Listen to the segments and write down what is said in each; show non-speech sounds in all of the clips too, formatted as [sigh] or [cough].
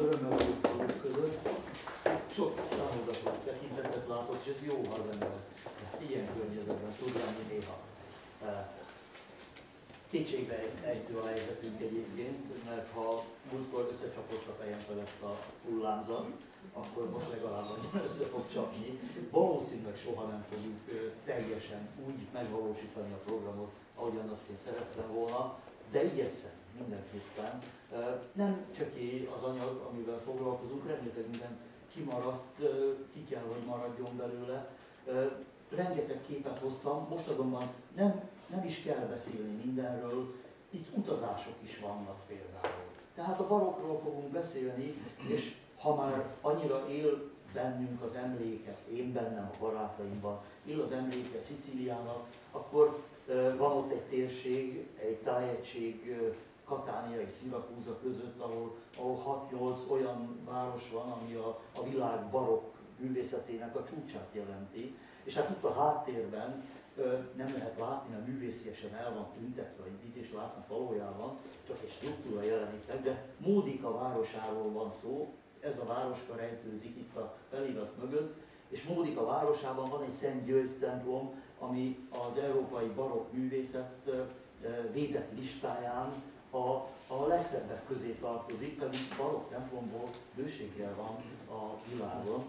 örömmel vagyok között. Sok támogatott tekintetet látok, és ez jó, ha az ember ilyen környezetben tud lenni néha. Kétségbe ejtő a helyzetünk egyébként, mert ha múltkor összecsapott a fejem felett a hullámzat, akkor most legalább össze fog csapni. Valószínűleg soha nem fogjuk teljesen úgy megvalósítani a programot, ahogyan azt én szerettem volna, de igyekszem mindenképpen. Nem csak az anyag, amivel foglalkozunk, rengeteg minden kimaradt, ki kell, hogy maradjon belőle. Rengeteg képet hoztam, most azonban nem, nem is kell beszélni mindenről, itt utazások is vannak például. Tehát a barokról fogunk beszélni, és ha már annyira él bennünk az emléke, én bennem, a barátaimban, él az emléke Szicíliának, akkor van ott egy térség, egy tájegység Katánia és Szirakúza között, ahol, ahol 6-8 olyan város van, ami a, a világ barokk művészetének a csúcsát jelenti. És hát itt a háttérben nem lehet látni, mert művésziesen el van tüntetve, hogy mit is látnak valójában, csak egy struktúra jelenik meg, de Módika városáról van szó, ez a városka rejtőzik itt a felirat mögött, és Módika városában van egy Szent György templom, ami az európai barokk művészet védett listáján a, a legszebbek közé tartozik, pedig barokk templomból bőséggel van a világon.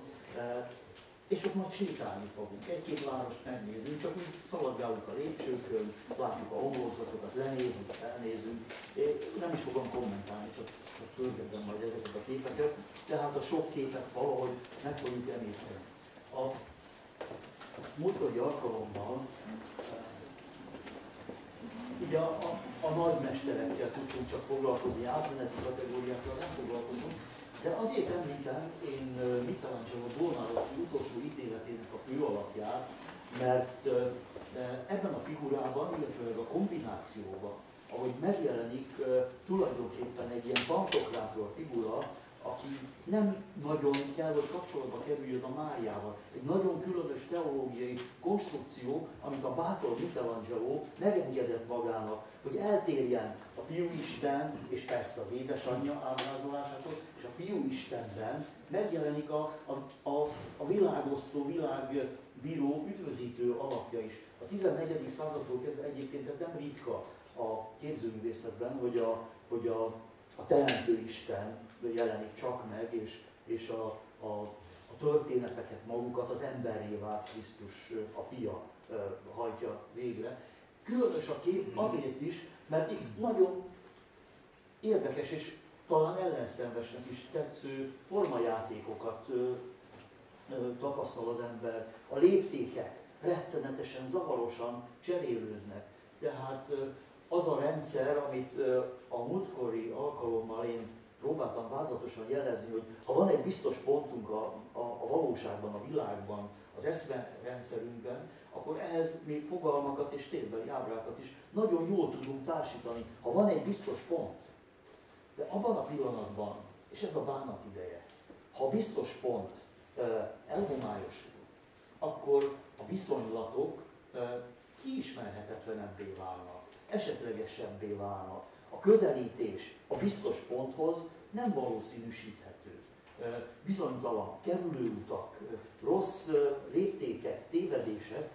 És ott majd sétálni fogunk. Egy-két várost megnézünk, csak úgy szaladgálunk a lépcsőkön, látjuk a homlokzatokat, lenézünk, elnézünk. Én nem is fogom kommentálni, csak, csak pörgetem majd ezeket a képeket. Tehát a sok képet valahogy meg fogjuk emészteni. A múltkori alkalommal ugye a, a, a nagymesterekkel tudtunk csak foglalkozni, átmeneti kategóriákkal nem foglalkozunk, de azért említem én Michelangelo Buonarroti utolsó ítéletének a fő alapját, mert ebben a figurában, illetve a kombinációban, ahogy megjelenik tulajdonképpen egy ilyen pantokrátor figura, aki nem nagyon kell, hogy kapcsolatba kerüljön a Máriával. Egy nagyon különös teológiai konstrukció, amit a bátor Michelangelo megengedett magának, hogy eltérjen a Fiúisten, és persze az édesanyja ábrázolásától, és a Fiúistenben megjelenik a, a, a, a világosztó, világbíró, üdvözítő alapja is. A 14. századtól kezdve egyébként ez nem ritka a képzőművészetben, hogy a, hogy a, a Teremtő Isten jelenik csak meg, és, és a, a, a történeteket magukat az emberré vált Krisztus, a fia hajtja végre. Különös a kép azért is, mert itt nagyon érdekes és talán ellenszenvesnek is tetsző formajátékokat ö, ö, tapasztal az ember. A léptékek rettenetesen, zavarosan cserélődnek. Tehát ö, az a rendszer, amit a múltkori alkalommal én próbáltam vázlatosan jelezni, hogy ha van egy biztos pontunk a, a, a valóságban, a világban, az eszmerendszerünkben, akkor ehhez még fogalmakat és térbeli ábrákat is nagyon jól tudunk társítani, ha van egy biztos pont. De abban a pillanatban, és ez a bánat ideje, ha a biztos pont elhomályosul, akkor a viszonylatok kiismerhetetlenebbé válnak, esetlegesebbé válnak. A közelítés a biztos ponthoz nem valószínűsíthető. Bizonytalan kerülőutak, rossz léptékek, tévedések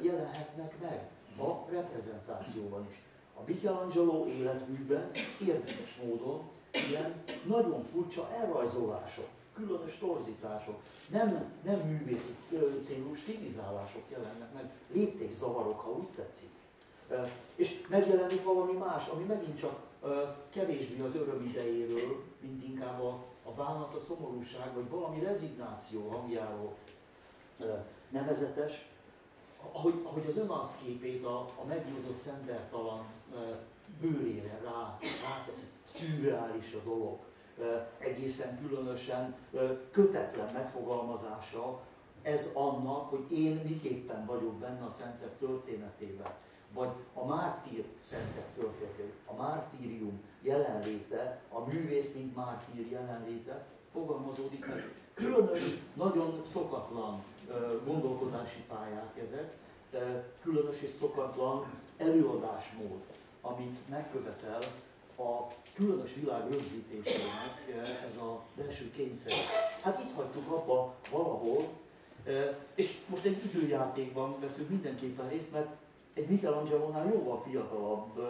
jelenhetnek meg a reprezentációban is. A Michelangelo életműben érdekes módon ilyen nagyon furcsa elrajzolások, különös torzítások, nem, nem művészi célú stilizálások jelennek meg, léptékzavarok, ha úgy tetszik. És megjelenik valami más, ami megint csak kevésbé az öröm idejéről, mint inkább a, a bánat, a szomorúság, vagy valami rezignáció hangjáról nevezetes, ahogy, ahogy az önarszképét a, a meggyőzött szenteltalan bőrére rá, ráteszi, szürreális a dolog, egészen különösen kötetlen megfogalmazása ez annak, hogy én miképpen vagyok benne a szentek történetében, vagy a mártír szentek történetében, a mártírium jelenléte, a művész, mint mártír jelenléte fogalmazódik meg. Különös, nagyon szokatlan gondolkodási pályák ezek, különös és szokatlan előadásmód, amit megkövetel a különös világ rögzítésének ez a belső kényszer. Hát itt hagytuk abba valahol, és most egy időjátékban veszünk mindenképpen részt, mert egy Michelangelo-nál jóval fiatalabb,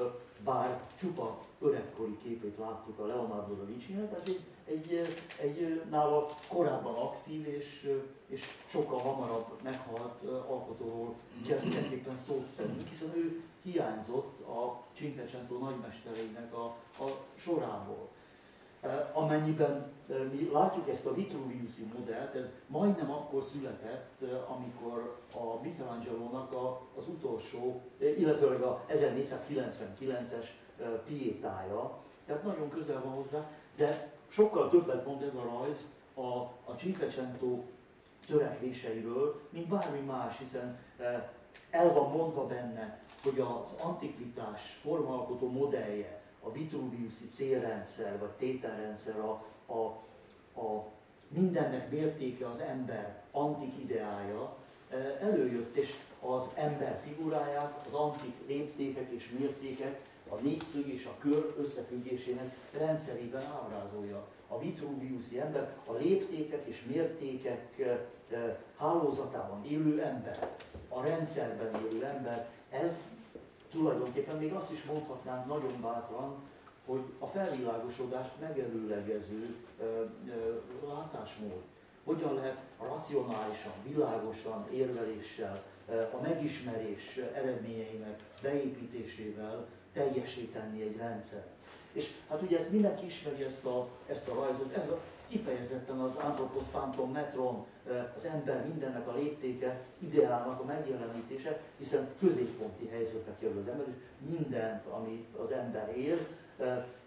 bár csupa öregkori képét láttuk a Leonardo da Vinci-nek, tehát egy, egy, egy nála korábban aktív és, és sokkal hamarabb meghalt alkotóról kell mindenképpen szót tenni, hiszen ő hiányzott a Cinquecento nagymestereinek a, a sorából. Amennyiben mi látjuk ezt a Vitruviusi modellt, ez majdnem akkor született, amikor a Michelangelo-nak az utolsó, illetve a 1499-es piétája, tehát nagyon közel van hozzá, de sokkal többet mond ez a rajz a, a Cinquecento törekvéseiről, mint bármi más, hiszen el van mondva benne, hogy az antikvitás formalkotó modellje, a Vitruviuszi célrendszer vagy tételrendszer, a, a, a mindennek mértéke az ember antik ideája előjött, és az ember figuráját, az antik léptékek és mértékek, a négyszög és a kör összefüggésének rendszerében ábrázolja. A Vitruviuszi ember a léptékek és mértékek hálózatában élő ember, a rendszerben élő ember, ez tulajdonképpen még azt is mondhatnánk nagyon bátran, hogy a felvilágosodást megelőlegező ö, ö, látásmód. Hogyan lehet racionálisan, világosan, érveléssel, a megismerés eredményeinek beépítésével teljesíteni egy rendszer. És hát ugye ezt mindenki ismeri ezt a, ezt a rajzot, ez a, kifejezetten az Anthropos Phantom Metron, az ember mindennek a léptéke, ideálnak a megjelenítése, hiszen középponti helyzetek kerül az ember, és mindent, amit az ember él,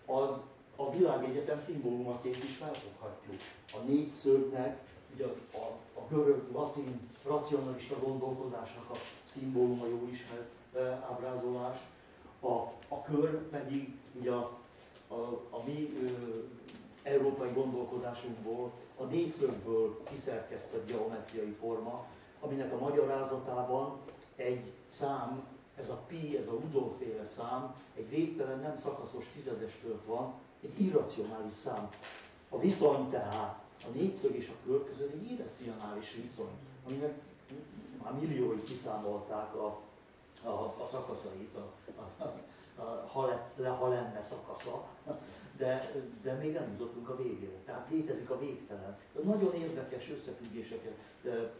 az a világegyetem szimbólumaként is felfoghatjuk. A négyszögnek, ugye a, a, a görög, latin, racionalista gondolkodásnak a szimbóluma jó ismert ábrázolás, a, a kör pedig ugye a, a, a mi ö, európai gondolkodásunkból, a négyszögből kiszerkesztett geometriai forma, aminek a magyarázatában egy szám, ez a pi, ez a Rudolféle szám, egy végtelen, nem szakaszos tizedes tört van, egy irracionális szám. A viszony tehát, a négyszög és a kör között egy irracionális viszony, aminek már milliói kiszámolták a, a, a szakaszait, a, a, ha, le, ha lenne szakasza, de, de még nem jutottunk a végére. Tehát létezik a végtelen. De nagyon érdekes összefüggéseket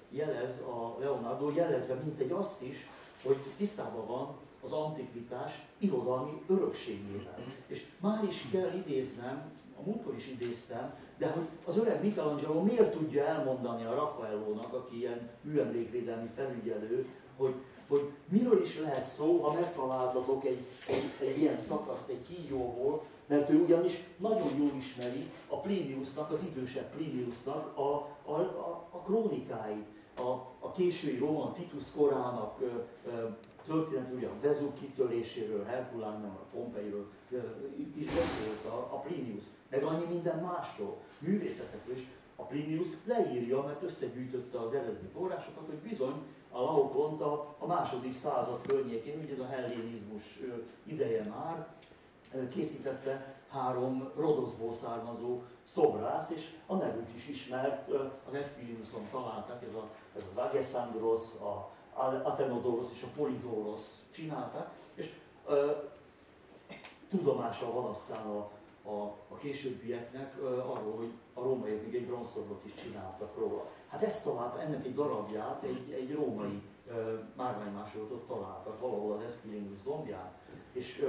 jelez a Leonardo, jelezve mint egy azt is, hogy tisztában van az antikvitás irodalmi örökségével. És már is kell idéznem, a múltkor is idéztem, de hogy az öreg Michelangelo miért tudja elmondani a Raffaellónak, aki ilyen műemlékvédelmi felügyelő, hogy, hogy miről is lehet szó, ha megtaláltatok egy, egy, egy ilyen szakaszt egy kígyóból, mert ő ugyanis nagyon jól ismeri a Pliniusnak, az idősebb Pliniusnak a, a, a, a krónikáit, a, a késői Roma Titus korának történet, ugye a Vezúv kitöréséről, Herkulánnak, a Pompeiről is beszélt a, a Plinius, meg annyi minden másról, művészetekről is. A Plinius leírja, mert összegyűjtötte az eredeti forrásokat, hogy bizony a Laokonta a második század környékén, ugye ez a hellénizmus ideje már, készítette három Rodoszból származó szobrász, és a nevük is ismert, az Esztiliuson találták, ez, a, ez az Agesandros, a Athenodoros és a Polidoros csinálták, és ö, tudomása van aztán a, a, a későbbieknek ö, arról, hogy a rómaiak még egy bronzszobrot is csináltak róla. Hát ezt találta, ennek egy darabját egy, egy római márványmásolatot találtak valahol az Esztilius dombján, és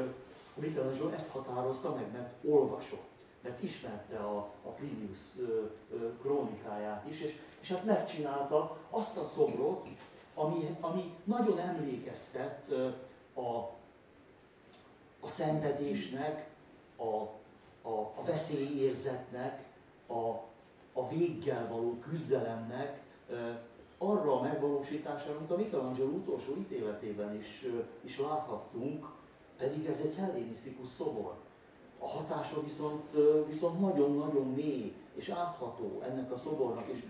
Michelangelo ezt határozta meg, mert olvasott, mert ismerte a, a Plinius krónikáját is, és, és hát megcsinálta azt a szobrot, ami, ami nagyon emlékeztet a, a szenvedésnek, a, a, a veszélyérzetnek, a, a véggel való küzdelemnek, arra a megvalósítására, amit a Michelangelo utolsó ítéletében is, is láthattunk, pedig ez egy hellénisztikus szobor. A hatása viszont, viszont nagyon-nagyon mély és átható ennek a szobornak, és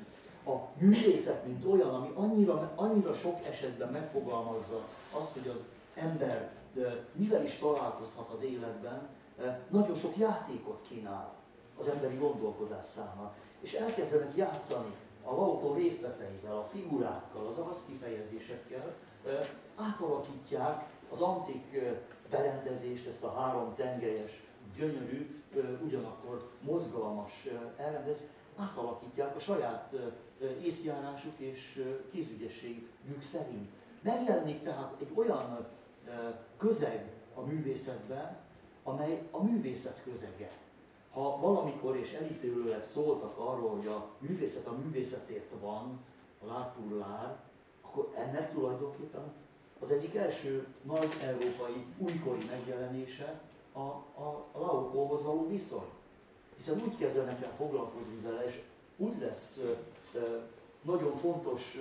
a művészet, mint olyan, ami annyira, annyira sok esetben megfogalmazza azt, hogy az ember mivel is találkozhat az életben, nagyon sok játékot kínál az emberi gondolkodás számára. És elkezdenek játszani a lautó részleteivel, a figurákkal, az azt kifejezésekkel, átalakítják az antik berendezést, ezt a három tengelyes, gyönyörű, ugyanakkor mozgalmas elrendezést, átalakítják a saját észjárásuk és kézügyességük szerint. Megjelenik tehát egy olyan közeg a művészetben, amely a művészet közege. Ha valamikor és elítélőleg szóltak arról, hogy a művészet a művészetért van, a lárpullár, akkor ennek tulajdonképpen az egyik első nagy európai újkori megjelenése a, a, a Laokóhoz való viszony. Hiszen úgy kezdenek el foglalkozni vele, és úgy lesz nagyon fontos,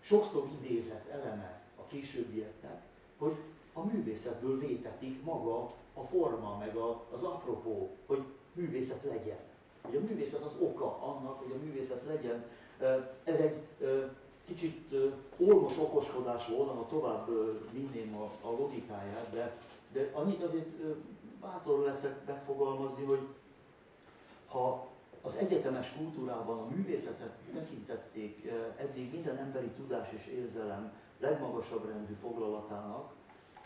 sokszor idézett eleme a későbbieknek, hogy a művészetből vétetik maga a forma, meg a, az apropó, hogy művészet legyen. Hogy a művészet az oka annak, hogy a művészet legyen. Ez egy kicsit olmos okoskodás volna, ha tovább vinném a, a logikáját, de, de annyit azért bátor leszek megfogalmazni, hogy ha az egyetemes kultúrában a művészetet tekintették eddig minden emberi tudás és érzelem legmagasabb rendű foglalatának,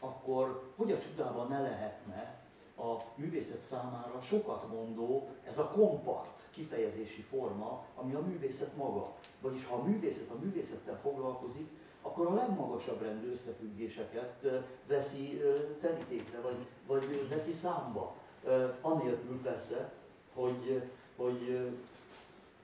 akkor hogy a csodában ne lehetne a művészet számára sokat mondó ez a kompakt kifejezési forma, ami a művészet maga. Vagyis ha a művészet a művészettel foglalkozik, akkor a legmagasabb rendű összefüggéseket veszi terítékre, vagy, vagy veszi számba. Anélkül persze, hogy, hogy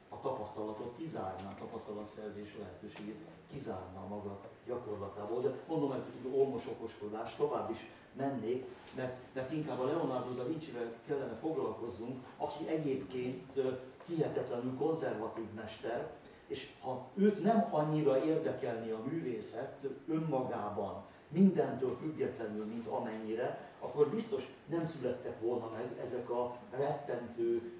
a tapasztalatot kizárná, a tapasztalatszerzés lehetőségét kizárná maga gyakorlatából. De mondom, ez egy olmos okoskodás, tovább is mennék, mert, mert inkább a Leonardo da Vinci-vel kellene foglalkozzunk, aki egyébként hihetetlenül konzervatív mester, és ha őt nem annyira érdekelni a művészet önmagában, mindentől függetlenül, mint amennyire, akkor biztos nem születtek volna meg ezek a rettentő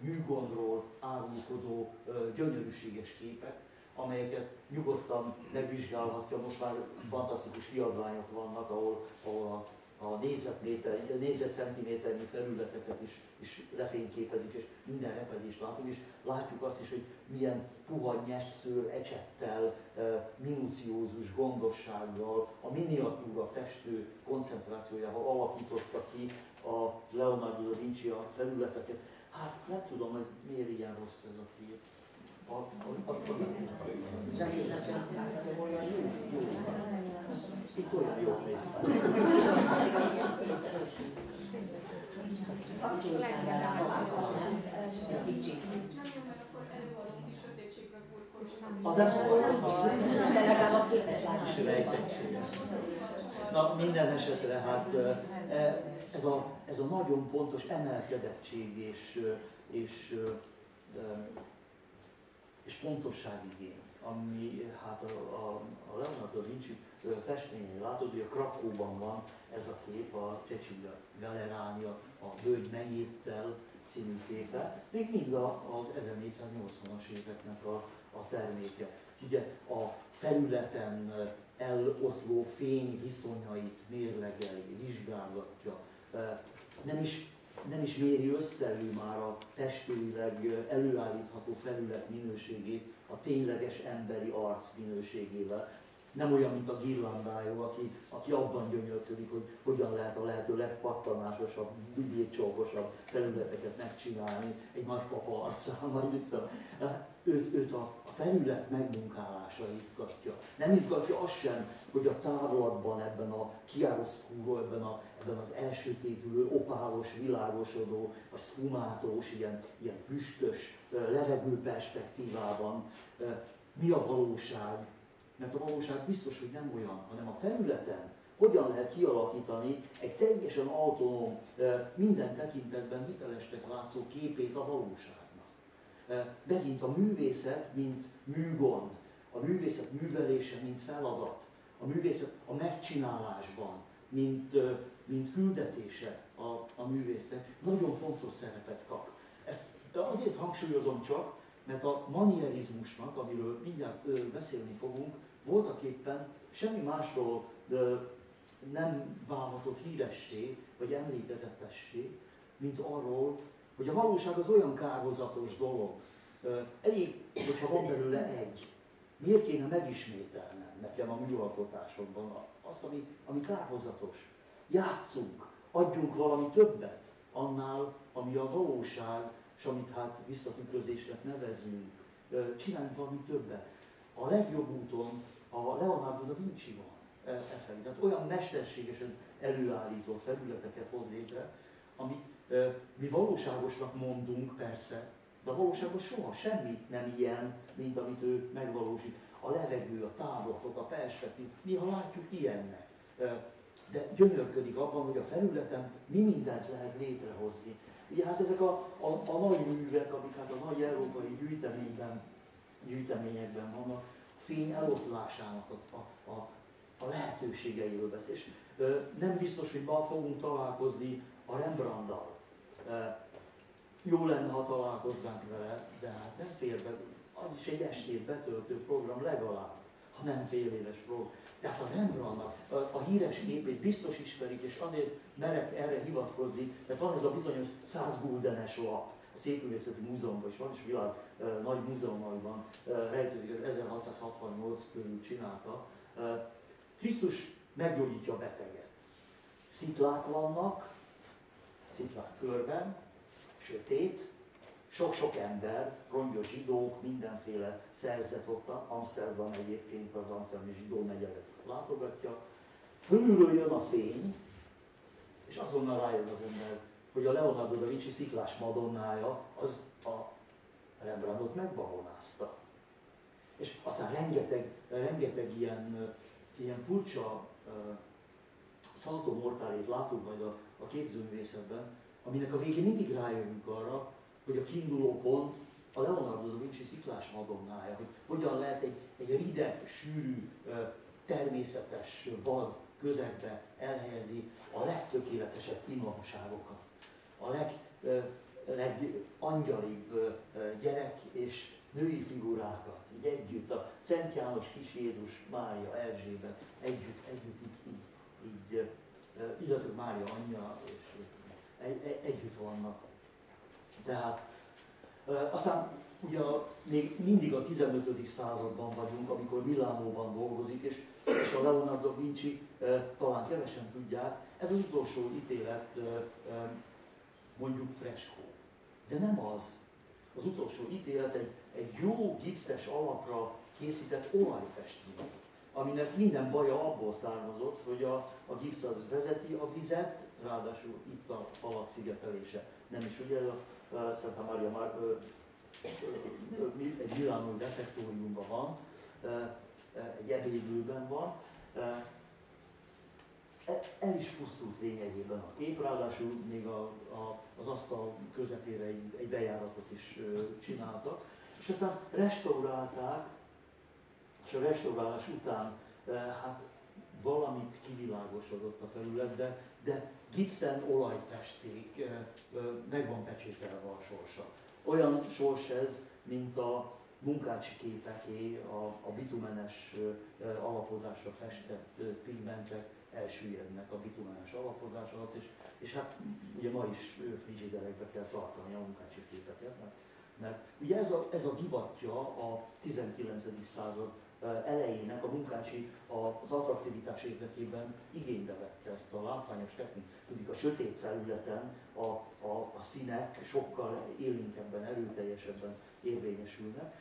műgondról árulkodó gyönyörűséges képek, amelyeket nyugodtan megvizsgálhatja. Most már fantasztikus kiadványok vannak, ahol, ahol a a négyzetméter, négyzetcentiméternyi felületeket is, is lefényképezik, és minden repedést látunk, és látjuk azt is, hogy milyen puha nyesszőr, ecsettel, minuciózus gondossággal, a miniatúra festő koncentrációjával alakította ki a Leonardo da Vinci a felületeket. Hát nem tudom, ez miért ilyen rossz ez a kép. Az egészet olyan jó, jó Itt olyan Na, minden esetre hát e, ez a, ez a nagyon pontos emelkedettség és, és és pontosságigény, ami hát a, a, a Leonardo Vinci festményén látod, hogy a Krakóban van ez a kép, a Csecsiga Galeránia, a Völgy Menyéttel című képe, még mind az 1480-as éveknek a, a terméke. Ugye a felületen eloszló fény viszonyait mérlegeli, vizsgálgatja, nem is, nem is méri összelő már a testőileg előállítható felület minőségét a tényleges emberi arc minőségével. Nem olyan, mint a girlandájú, aki, aki abban gyönyörködik, hogy hogyan lehet a lehető legpattanásosabb, dübjétcsókosabb felületeket megcsinálni egy nagypapa arcán, őt, őt a, a felület megmunkálása izgatja. Nem izgatja az sem, hogy a távlatban, ebben a chiaroscuro, ebben, a, ebben az elsötétülő, opálos, világosodó, a szfumátós, ilyen, ilyen füstös levegő perspektívában mi a valóság, mert a valóság biztos, hogy nem olyan, hanem a felületen hogyan lehet kialakítani egy teljesen autonóm, minden tekintetben hitelesnek látszó képét a valóságnak. Megint a művészet, mint műgond, a művészet művelése, mint feladat, a művészet a megcsinálásban, mint, mint küldetése a, a művészet, nagyon fontos szerepet kap. Ezt azért hangsúlyozom csak, mert a manierizmusnak, amiről mindjárt beszélni fogunk, voltak éppen semmi másról nem válhatott híressé, vagy emlékezetessé, mint arról, hogy a valóság az olyan kárhozatos dolog. Elég, hogyha van belőle egy. Miért kéne megismételnem nekem a műalkotásokban azt, ami, ami kárhozatos? Játszunk, adjunk valami többet annál, ami a valóság, és amit hát visszatükrözésre nevezünk. Csináljunk valami többet. A legjobb úton a Leonardo da Vinci van e, e felé. Tehát olyan mesterségesen előállító felületeket hoz létre, amit mi valóságosnak mondunk persze, de a valóságban soha semmi nem ilyen, mint amit ő megvalósít. A levegő, a távlatok, a perspektív, mi ha látjuk ilyennek. De gyönyörködik abban, hogy a felületen mi mindent lehet létrehozni. Ugye hát ezek a, a, a nagy művek, amik hát a nagy európai gyűjteményben, gyűjteményekben vannak, fény eloszlásának a, a, a, a lehetőségeiről beszél. És nem biztos, hogy ma fogunk találkozni a Rembrandtal. Jó lenne, ha találkoznánk vele, de hát nem fér be. Az is egy estét betöltő program legalább, ha nem fél éves program. Tehát a Rembrandtnak a, híres képét biztos ismerik, és azért merek erre hivatkozni, mert van ez a bizonyos 100 guldenes lap, a Szépművészeti Múzeumban is van, és világ e, nagy múzeumaiban e, rejtőzik, ez 1668 körül csinálta. E, Krisztus meggyógyítja a beteget. Sziklák vannak, sziklák körben, sötét, sok-sok ember, rongyos zsidók, mindenféle szerzet ott, Amsterdam egyébként az Amsterdami zsidó negyedet látogatja. Fölülről jön a fény, és azonnal rájön az ember, hogy a Leonardo da Vinci sziklás madonnája az a Rembrandtot megbahonázta. És aztán rengeteg, rengeteg ilyen, ilyen furcsa uh, szaltó mortálét látunk majd a, a képzőművészetben, aminek a végén mindig rájövünk arra, hogy a kiinduló pont a Leonardo da Vinci sziklás madonnája, hogy hogyan lehet egy, egy rideg, sűrű, természetes vad közegbe elhelyezni a legtökéletesebb finomságokat, a leg, legangyalibb gyerek és női figurákat, így együtt, a Szent János, Kis Jézus, Mária, Erzsébet, együtt, együtt, így, így, így illetve Mária anyja, és egy, együtt vannak tehát aztán ugye még mindig a 15. században vagyunk, amikor Milánóban dolgozik, és, és a Leonardo Vinci talán kevesen tudják, ez az utolsó ítélet mondjuk freskó. De nem az. Az utolsó ítélet egy, egy jó gipszes alapra készített olajfestmény, aminek minden baja abból származott, hogy a, a gipsz az vezeti a vizet, ráadásul itt a alatt szigetelése. Nem is ugye a Santa Maria már egy Milánói refektóriumban van, egy ebédlőben van, e, el is pusztult lényegében a kép, ráadásul még a, a, az asztal közepére egy, egy bejáratot is csináltak, és aztán restaurálták, és a restaurálás után hát valamit kivilágosodott a felület, de, de gipszen olajfesték, meg van pecsételve a sorsa. Olyan sors ez, mint a munkácsi képeké, a, a bitumenes alapozásra festett pigmentek elsüllyednek a bitumenes alapozás alatt, és, és hát ugye ma is frigiderekbe kell tartani a munkácsi képeket, mert, mert ugye ez a, ez a divatja a 19. század elejének a munkácsi az attraktivitás érdekében igénybe vette ezt a látványos technikát. Tudjuk, a sötét felületen a, a, a színek sokkal élénkebben, erőteljesebben érvényesülnek,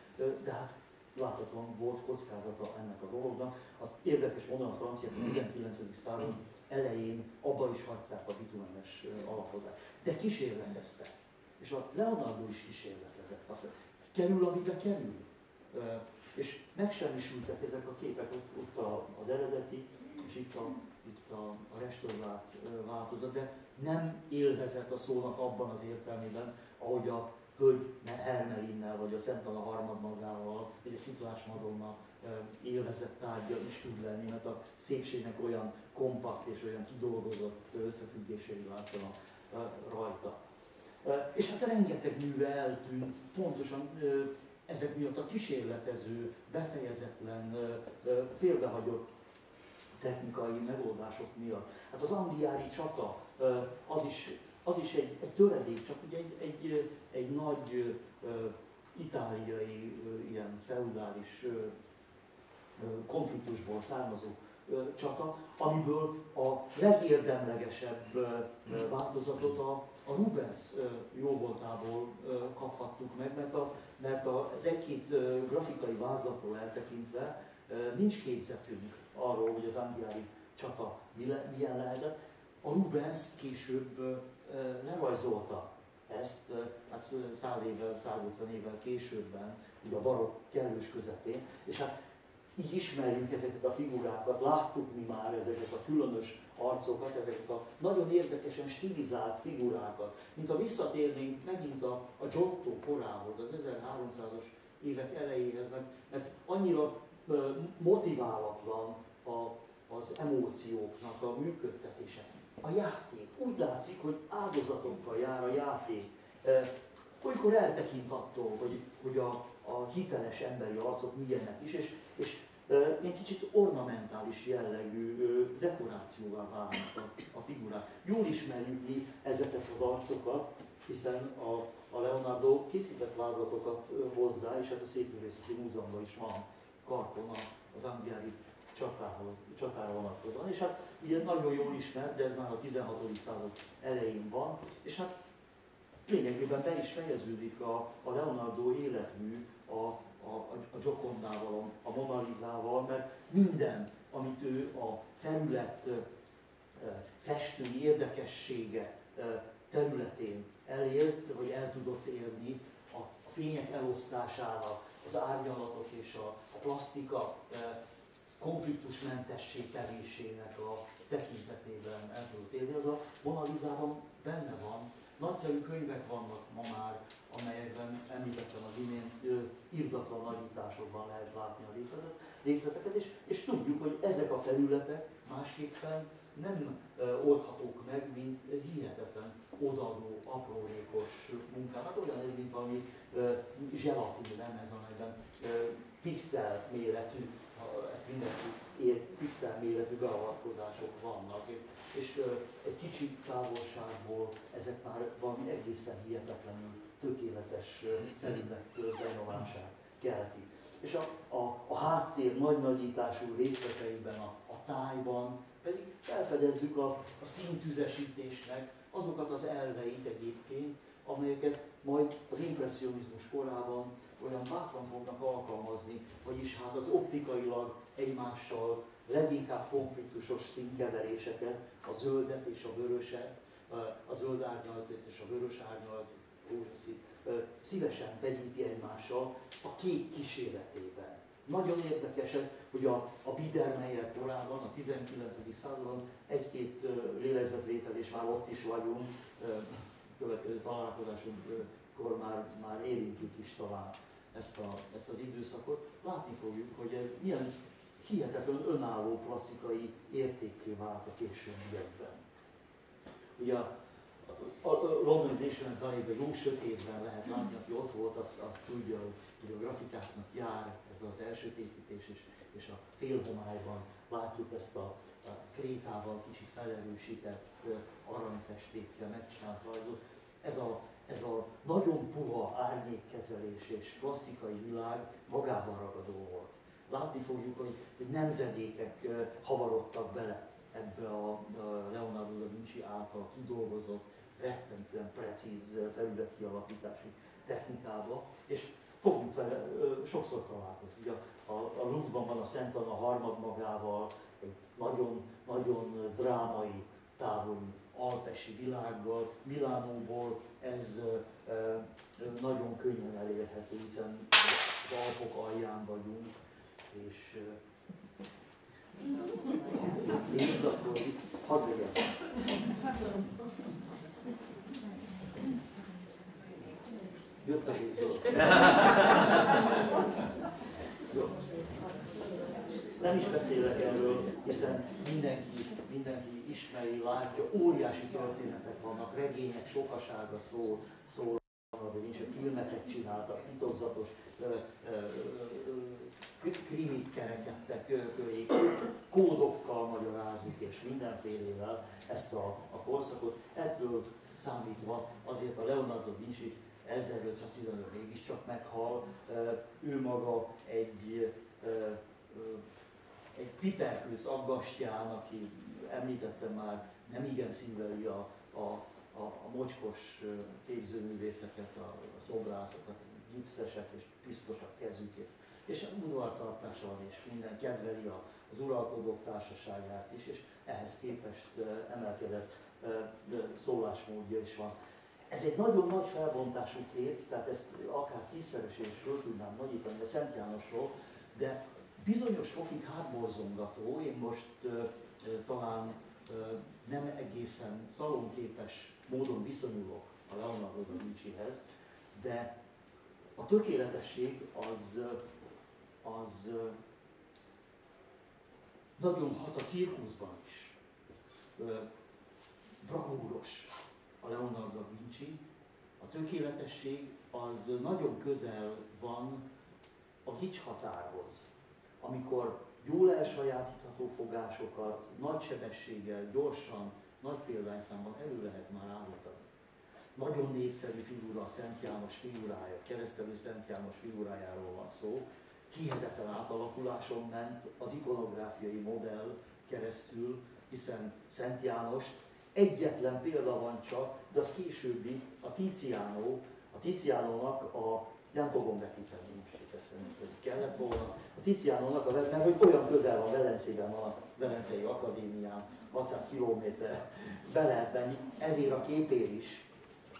de hát láthatóan volt kockázata ennek a dolognak. A érdekes módon a franciák a 19. század elején abba is hagyták a bitumenes alapozást. De kísérleteztek. És a Leonardo is kísérletezett. Kerül, amibe kerül és megsemmisültek ezek a képek, ott, ott a, az eredeti, és itt a, itt a, a restaurált változat, de nem élvezett a szónak abban az értelmében, ahogy a hölgy Hermelinnel, vagy a Szent Anna harmadmagával, vagy a Sziklás Madonna élvezett tárgya is tud lenni, mert a szépségnek olyan kompakt és olyan kidolgozott összefüggései látszanak rajta. És hát rengeteg műve eltűnt, pontosan ezek miatt a kísérletező, befejezetlen, félbehagyott technikai megoldások miatt. Hát az andiári csata, az is, az is egy, egy töredék, csak ugye egy, egy, egy nagy itáliai ilyen feudális konfliktusból származó csata, amiből a legérdemlegesebb változatot a, a Rubens jóvoltából kaphattuk meg, mert, a, mert az egy-két grafikai vázlatról eltekintve nincs képzetünk arról, hogy az angliai csata milyen lehetett. A Rubens később lerajzolta ezt, hát 100 évvel, 150 évvel későbben, ugye a barokk kellős közepén, és hát így ismerjük ezeket a figurákat, láttuk mi már ezeket a különös arcokat, ezeket a nagyon érdekesen stilizált figurákat, mint a visszatérnénk megint a, a Giotto korához, az 1300-as évek elejéhez, mert, mert annyira motiválatlan a, az emócióknak a működtetése. A játék. Úgy látszik, hogy áldozatokkal jár a játék. Olykor eltekint attól, hogy, hogy a, a hiteles emberi arcok milyenek is, és, és ilyen kicsit ornamentális jellegű dekorációvá válnak a, a figurák. Jól ismerjük mi ezeket az arcokat, hiszen a, a Leonardo készített vázlatokat hozzá, és hát a Szépművészeti Múzeumban is van karton az angliári csatáról, csatára vonatkozóan. És hát ugye nagyon jól ismert, de ez már a 16. század elején van, és hát lényegében be is fejeződik a, a Leonardo életmű a, a, a Giocondával, a Mona Lisa-val, mert minden, amit ő a felület festői érdekessége területén elért, vagy el tudott érni a fények elosztására, az árnyalatok és a, a plastika konfliktusmentesség tevésének a tekintetében el tudott érni. Az a Mona Lisa-ban benne van, Nagyszerű könyvek vannak ma már, amelyekben említettem az imént, írdatlan nagyításokban lehet látni a részleteket, és, és tudjuk, hogy ezek a felületek másképpen nem oldhatók meg, mint hihetetlen odadó, aprólékos munkák. olyan ez, mint valami zselatin lemez, amelyben pixel méretű, ezt mindenki ér, pixel méretű beavatkozások vannak és egy kicsi távolságból ezek már valami egészen hihetetlenül tökéletes felület benyomását kelti. És a, a, a háttér nagy nagyítású részleteiben, a, a tájban pedig felfedezzük a, a színtüzesítésnek azokat az elveit egyébként, amelyeket majd az impressionizmus korában olyan bátran fognak alkalmazni, vagyis hát az optikailag egymással leginkább konfliktusos színkeveréseket, a zöldet és a vöröset, a zöld árnyalatot és a vörös árnyalat, rózsaszín, szívesen vegyíti egymással a kék kíséretében. Nagyon érdekes ez, hogy a, a Biedermeier korában, a 19. században egy-két lélegzetvétel, és már ott is vagyunk, következő találkozásunkkor már, már érintjük is talán ezt, a, ezt az időszakot. Látni fogjuk, hogy ez milyen hihetetlen önálló klasszikai értékké vált a későbbiekben. Ugye a, a, London Dictionary tanében jó sötétben lehet látni, aki ott volt, az, az tudja, hogy, a grafikáknak jár ez az elsötétítés, és, és a félhomályban látjuk ezt a, a krétával kicsit felerősített aranyfestékkel megcsinált rajzot. Ez a, ez a nagyon puha árnyékkezelés és klasszikai világ magában ragadó volt látni fogjuk, hogy, hogy nemzedékek havarodtak bele ebbe a Leonardo da Vinci által kidolgozott, rettentően precíz felületkialakítási technikába, és fogunk vele sokszor találkozni. Ugye a, a Louvre-ban van a Szent Anna harmadmagával, egy nagyon, nagyon drámai távoli alpesi világgal, Milánóból ez e, nagyon könnyen elérhető, hiszen az Alpok alján vagyunk, és [laughs] nézz, akkor hadd legyen. Jött az Jó. Nem is beszélek erről, hiszen mindenki, mindenki ismeri, látja, óriási történetek vannak, regények sokasága szól, szól arról, hogy filmeket csináltak, titokzatos krimit kerekedtek köré, kódokkal magyarázzuk és mindenfélével ezt a, a korszakot. Ettől számítva azért a Leonardo Vinci 1515 mégiscsak meghal, ő maga egy, egy Piperkőc aggastyán, aki említettem már, nem igen szíveli a, a, a, a mocskos képzőművészeket, a, a szobrászokat, gipszesek és piszkosak kezük, és udvartartása van, és minden kedveli az uralkodók társaságát is, és ehhez képest emelkedett szólásmódja is van. Ez egy nagyon nagy felbontású kép, tehát ezt akár tízszeres is föl tudnám nagyítani a Szent Jánosról, de bizonyos fokig hátborzongató, én most uh, talán uh, nem egészen szalonképes módon viszonyulok a Leonardo da Vinci-hez, de a tökéletesség az, az nagyon hat a cirkuszban is. Bravúros a Leonardo da Vinci. A tökéletesség az nagyon közel van a gics határhoz, amikor jól elsajátítható fogásokat nagy sebességgel, gyorsan, nagy példányszámban elő lehet már állítani. Nagyon népszerű figura a Szent János figurája, keresztelő Szent János figurájáról van szó. Hihetetlen átalakuláson ment az ikonográfiai modell keresztül, hiszen Szent János egyetlen példa van csak, de az későbbi, a Tiziano, a Tizianónak a, nem fogom vetíteni most itt eszembe, hogy kellett volna, a Tizianónak, a, mert hogy olyan közel van Velencében van a Velencei Akadémián, 600 km be lehet menni, ezért a képér is,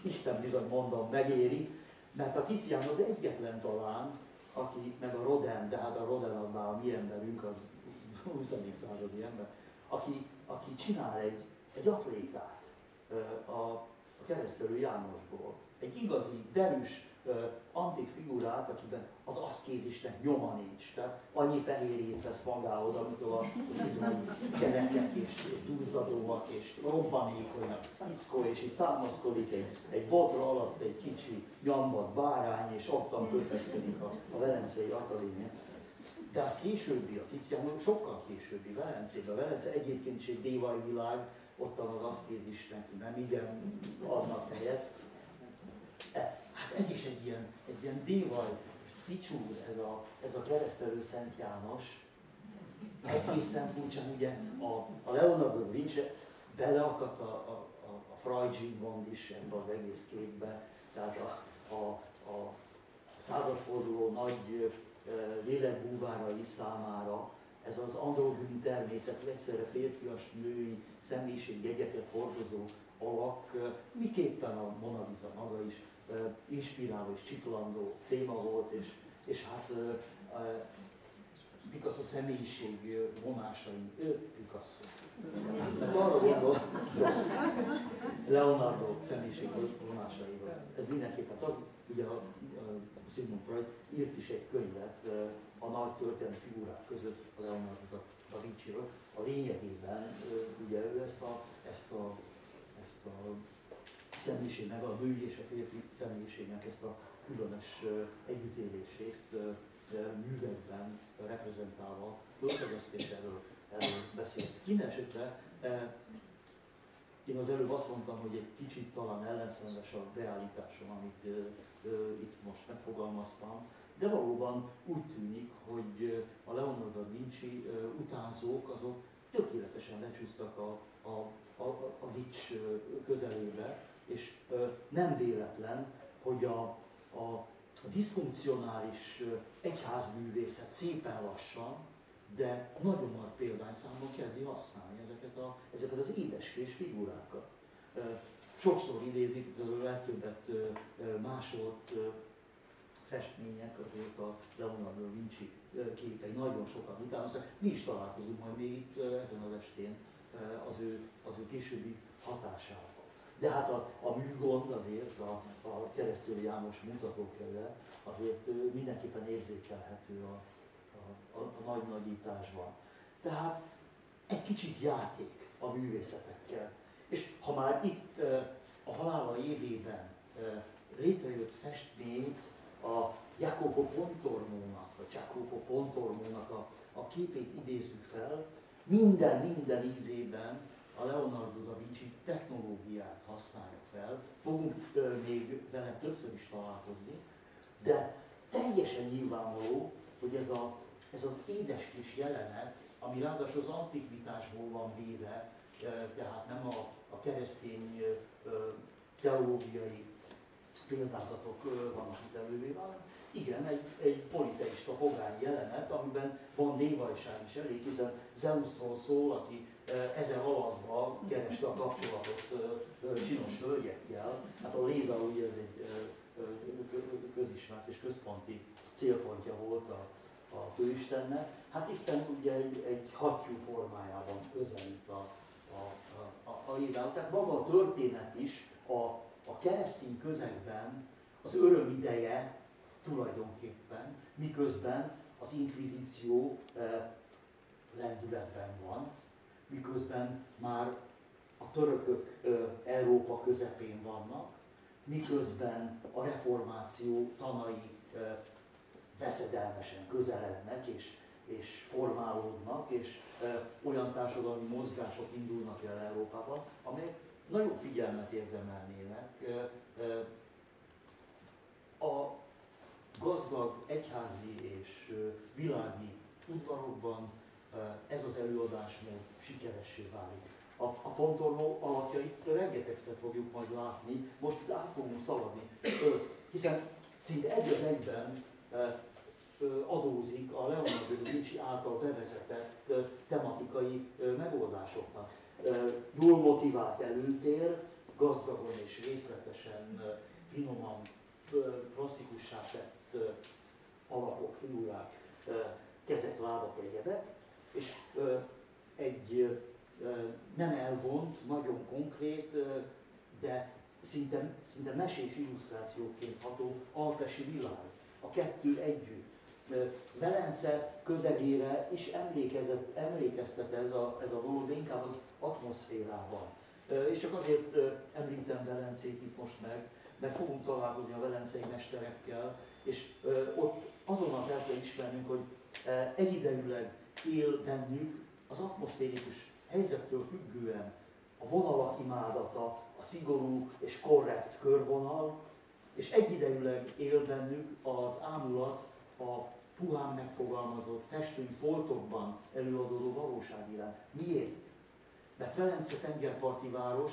Isten bizony mondom, megéri, mert a Tiziano az egyetlen talán, aki, meg a Roden, de hát a Roden az már a mi emberünk, az 20. századi ember, aki, aki csinál egy, egy atlétát a, keresztelő Jánosból. Egy igazi, derűs, antik figurát, akiben az aszkézisnek nyoma nincs. Tehát annyi fehérjét vesz magához, amitől a izmai kerekek és duzzadóak és robbanékonyak, fickó, és itt támaszkodik egy, egy botra alatt egy kicsi nyambat bárány, és ottan kötözkedik a, a Velencei Akadémia. De az későbbi, a Tiziano sokkal későbbi Velencében. Velence egyébként is egy dévai világ, ottan az aszkézisnek nem igen adnak helyet. E, hát ez is egy ilyen, egy ilyen dévaj ficsúr, ez a, ez a keresztelő Szent János. Egészen furcsa, ugye a, a Leonardo da Vinci beleakadt a, a, a, a Freud gond is ebbe az egész képbe, tehát a, a, a századforduló nagy lélekbúvárai számára ez az androgyn természet, egyszerre férfias, női jegyeket hordozó alak, miképpen a Mona Lisa maga is inspiráló és csiklandó téma volt, és, és hát Picasso személyiség vonásai, ő Picasso. Mert arra gondol, Leonardo személyiség vonásaihoz. Ez mindenképpen az, ugye a, a Sigmund Freud írt is egy könyvet a nagy történelmi figurák között a Leonardo da Vinci-ről. A lényegében ugye ő ezt a, ezt a, ezt a személyiségnek, a női és a férfi személyiségnek ezt a különös együttélését művekben reprezentálva fölfedezték erről, erről beszélt. Mindenesetre én az előbb azt mondtam, hogy egy kicsit talán ellenszenves a beállításom, amit itt most megfogalmaztam, de valóban úgy tűnik, hogy a Leonardo da Vinci utánzók azok tökéletesen lecsúsztak a, a, a, a Gics közelébe, és nem véletlen, hogy a, a diszfunkcionális egyházművészet szépen lassan, de nagyon nagy példányszámon kezdi használni ezeket, a, ezeket az édeskés figurákat. Sokszor idézik legtöbbet másolt festmények, azért a Leonardo Vinci képei nagyon sokan utánoztak. Mi is találkozunk majd még itt ezen az estén az ő, az ő későbbi hatásával. De hát a, a műgond azért, a, a keresztül János mutatókerület azért mindenképpen érzékelhető a, a, a, a nagy nagyításban. Tehát egy kicsit játék a művészetekkel. És ha már itt a halála évében létrejött festményt a Jacopo Pontornónak, a Jacopo Pontormónak a, a képét idézzük fel, minden, minden ízében a Leonardo da Vinci technológiát használja fel, fogunk még vele többször is találkozni, de teljesen nyilvánvaló, hogy ez, a, ez az édes kis jelenet, ami ráadásul az antikvitásból van véve, tehát nem a, a keresztény teológiai példázatok vannak itt elővéve, hanem igen, egy, egy politeista pogány jelenet, amiben van dévajság is elég, hiszen Zeusról szól, aki ezen alatban kereste a kapcsolatot csinos hölgyekkel. Hát a Léda ugye ez egy közismert és központi célpontja volt a, a főistennek. Hát itt ugye egy, egy hattyú formájában közelít a, a, a, Léda. Tehát maga a történet is a, a keresztény közegben az öröm ideje tulajdonképpen, miközben az inkvizíció lendületben van, miközben már a törökök Európa közepén vannak, miközben a reformáció tanai veszedelmesen közelednek és, és formálódnak, és olyan társadalmi mozgások indulnak el Európában, amelyek nagyon figyelmet érdemelnének. A gazdag egyházi és világi udvarokban ez az előadásmód sikeressé válik. A, a pontornó alapjait rengetegszer fogjuk majd látni, most itt át fogunk szaladni, hiszen szinte egy az egyben adózik a Leonardo da Vinci által bevezetett tematikai megoldásoknak. Jól motivált előtér, gazdagon és részletesen, finoman, klasszikussá tett alakok, figurák, kezek, lábak, egyebek, és egy nem elvont, nagyon konkrét, de szinte, szinte mesés illusztrációként ható alpesi világ. A kettő együtt. Velence közegére is emlékezett, emlékeztet ez a, ez a dolog, de inkább az atmoszférával. És csak azért említem Velencét itt most meg, mert fogunk találkozni a velencei mesterekkel, és ott azonnal fel kell ismernünk, hogy egyidejűleg él bennük az atmoszférikus helyzettől függően a vonalak imádata, a szigorú és korrekt körvonal, és egyidejűleg él bennük az ámulat a puhán megfogalmazott festői foltokban előadódó iránt. Miért? Mert Velence tengerparti város,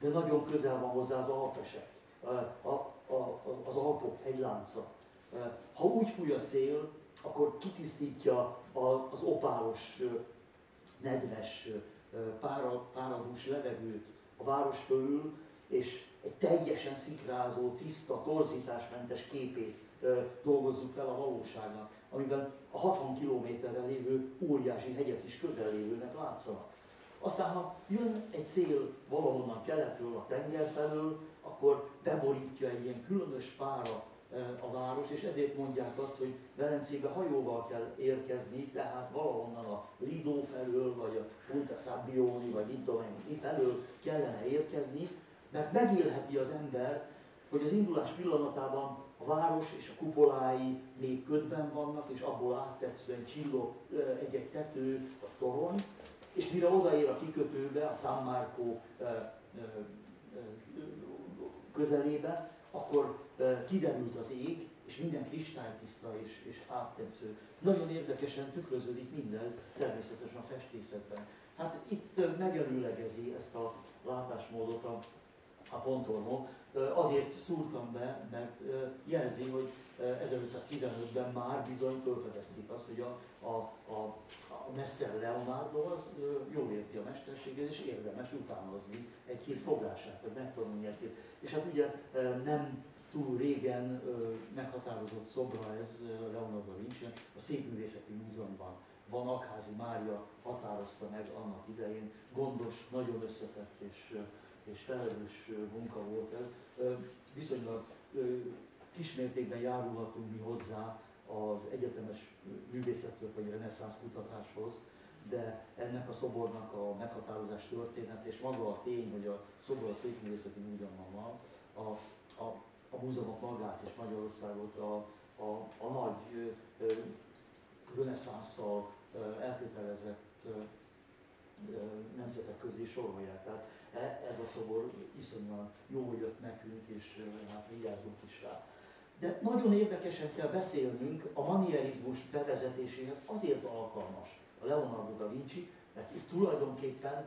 de nagyon közel van hozzá az Alpesek, a, a, a, az Alpok hegylánca. Ha úgy fúj a szél, akkor kitisztítja az opálos, nedves, páradús levegőt a város fölül, és egy teljesen szikrázó, tiszta, torzításmentes képét dolgozzuk fel a valóságnak, amiben a 60 kilométerre lévő óriási hegyek is közel lévőnek látszanak. Aztán, ha jön egy szél valahonnan keletről, a tenger felől, akkor beborítja egy ilyen különös pára a város, és ezért mondják azt, hogy Velencébe hajóval kell érkezni, tehát valahonnan a Lido felől, vagy a Punta Sabbioni, vagy itt mi felől kellene érkezni, mert megélheti az ember, hogy az indulás pillanatában a város és a kupolái még ködben vannak, és abból áttetszően csillog egy-egy tető, a torony, és mire odaér a kikötőbe, a San Marco közelébe, akkor kiderült az ég, és minden kristálytiszta és, és áttetsző. Nagyon érdekesen tükröződik mindez természetesen a festészetben. Hát itt megelőlegezi ezt a látásmódot a, a pontornó. Azért szúrtam be, mert jelzi, hogy 1515-ben már bizony felfedezték azt, hogy a, a, a, a Messer Leonardo az jól érti a mesterséget, és érdemes utánozni egy-két fogását, vagy megtanulni egy-két. És hát ugye nem túl régen meghatározott szobra ez Leonardo da Vinci, a Szépművészeti Múzeumban van Akházi Mária határozta meg annak idején, gondos, nagyon összetett és, és felelős munka volt ez. Viszonylag kismértékben járulhatunk mi hozzá az egyetemes művészettől vagy reneszánsz kutatáshoz, de ennek a szobornak a meghatározás történet, és maga a tény, hogy a szobor a Szépművészeti Múzeumban van, a, a, a múzeumok magát és Magyarországot a, a, a nagy reneszánszal elkötelezett nemzetek közé sorolják. Tehát ez a szobor iszonyúan jól jött nekünk, és hát vigyázunk is rá. De nagyon érdekesen kell beszélnünk a manierizmus bevezetéséhez azért alkalmas a Leonardo da Vinci, mert itt tulajdonképpen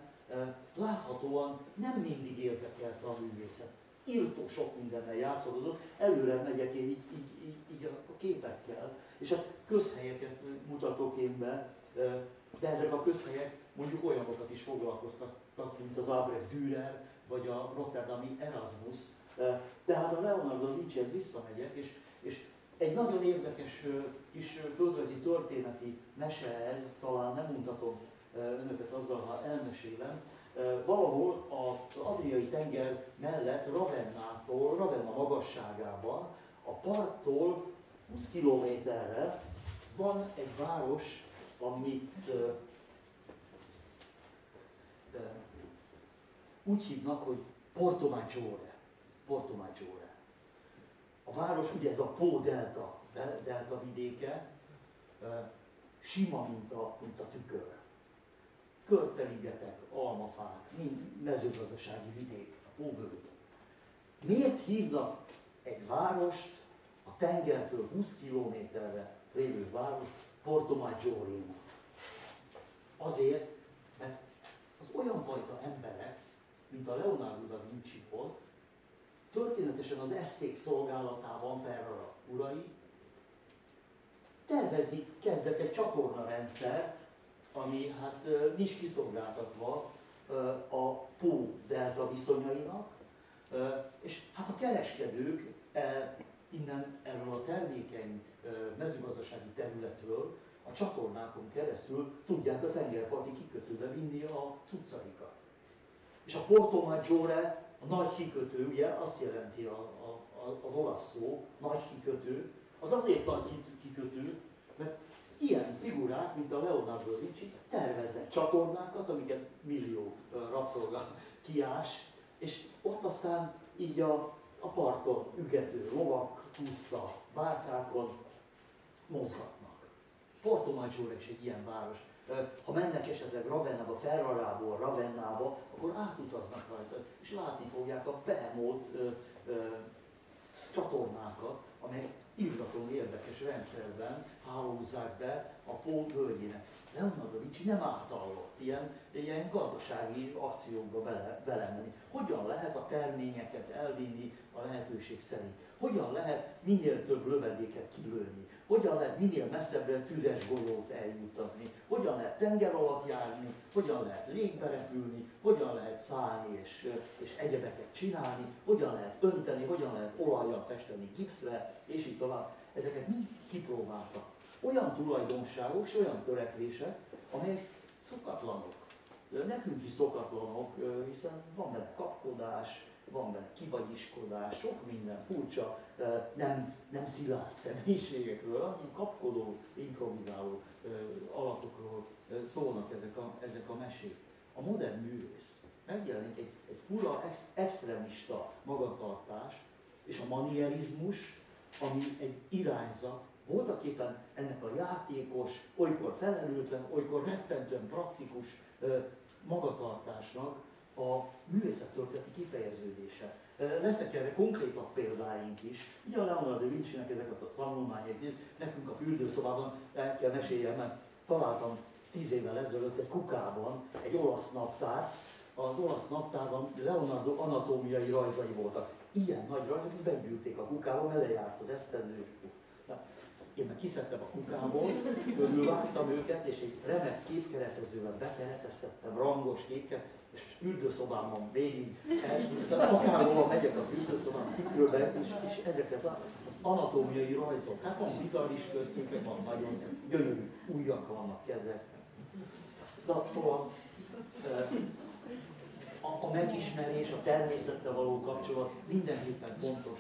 láthatóan nem mindig érdekelte a művészet. Írtó sok mindennel játszódott, előre megyek én így, így, így, így a képekkel, és a közhelyeket mutatok én be, de ezek a közhelyek mondjuk olyanokat is foglalkoztattak, mint az Albrecht Dürer, vagy a Rotterdami Erasmus. Tehát a Leonardo Vinci-hez visszamegyek, és, és egy nagyon érdekes kis földrajzi történeti mese ez, talán nem mutatom önöket azzal, ha elmesélem. Valahol az Adriai tenger mellett Ravennától, Ravenna magasságában, a parttól 20 kilométerre van egy város, amit úgy hívnak, hogy Porto Maggiore. Porto Maggiore. A város ugye ez a Pó delta, delta vidéke, sima, mint a, mint a tükör. Körteligetek, almafák, mind mezőgazdasági vidék, a Póvölgy. Miért hívnak egy várost, a tengertől 20 kilométerre lévő város Porto maggiore Azért, mert az olyan fajta emberek, mint a Leonardo da Vinci volt, történetesen az eszték szolgálatában Ferrara urai, tervezik kezdett egy csatornarendszert, ami hát nincs kiszolgáltatva a Pó delta viszonyainak, és hát a kereskedők e, innen erről a termékeny mezőgazdasági területről a csatornákon keresztül tudják a tengerparti kikötőbe vinni a cuccaikat. És a Porto Maggiore, a nagy kikötő, ugye azt jelenti a, a, a, az olasz szó, nagy kikötő, az azért nagy kikötő, mert ilyen figurák, mint a Leonardo Vinci terveznek csatornákat, amiket millió rabszolga [laughs] kiás, és ott aztán így a, a parton ügető lovak, puszta bárkákon mozgatnak. Porto Maggiore is egy ilyen város. Ha mennek esetleg Ravennába, Ferrarából Ravennába, akkor átutaznak rajta, és látni fogják a Behemoth csatornákat, amelyek irdatlan érdekes rendszerben hálózzák be a Pó völgyének. Vinci nem átallott ilyen, ilyen gazdasági akciókba bele, belemenni. Hogyan lehet a terményeket elvinni a lehetőség szerint? Hogyan lehet minél több lövedéket kilőni? Hogyan lehet minél messzebbre tüzes golyót eljutatni? Hogyan lehet tenger alatt járni? Hogyan lehet légbe repülni? Hogyan lehet szállni és, és egyebeket csinálni? Hogyan lehet önteni? Hogyan lehet olajjal festeni gipszre? És így tovább. Ezeket mind kipróbáltak olyan tulajdonságok és olyan törekvések, amelyek szokatlanok. Nekünk is szokatlanok, hiszen van benne kapkodás, van benne kivagyiskodás, sok minden furcsa, nem, nem szilárd személyiségekről, hanem kapkodó, improvizáló alakokról szólnak ezek a, ezek a mesék. A modern művész megjelenik egy, egy fura, ex, extremista magatartás, és a manierizmus, ami egy irányzat, voltak éppen ennek a játékos, olykor felelőtlen, olykor rettentően praktikus magatartásnak a művészettörténeti kifejeződése. Lesznek erre konkrétabb példáink is. Ugye a Leonardo Vinci-nek ezeket a tanulmányait, nekünk a fürdőszobában el kell meséljem, mert találtam tíz évvel ezelőtt egy kukában egy olasz naptárt, az olasz naptárban Leonardo anatómiai rajzai voltak. Ilyen nagy rajzok, és begyűlték a kukába, mert lejárt az esztendő. Én meg kiszedtem a kukából, körülvágtam őket, és egy remek képkeretezővel bekereteztettem, rangos képket, és fürdőszobámon végig, akárhova megyek a fürdőszobám tükröbe, és, és ezeket az anatómiai rajzok, hát van bizarr is köztünk, meg van nagyon gyönyörű ujjak vannak kezek. Na, szóval a, a megismerés, a természettel való kapcsolat mindenképpen fontos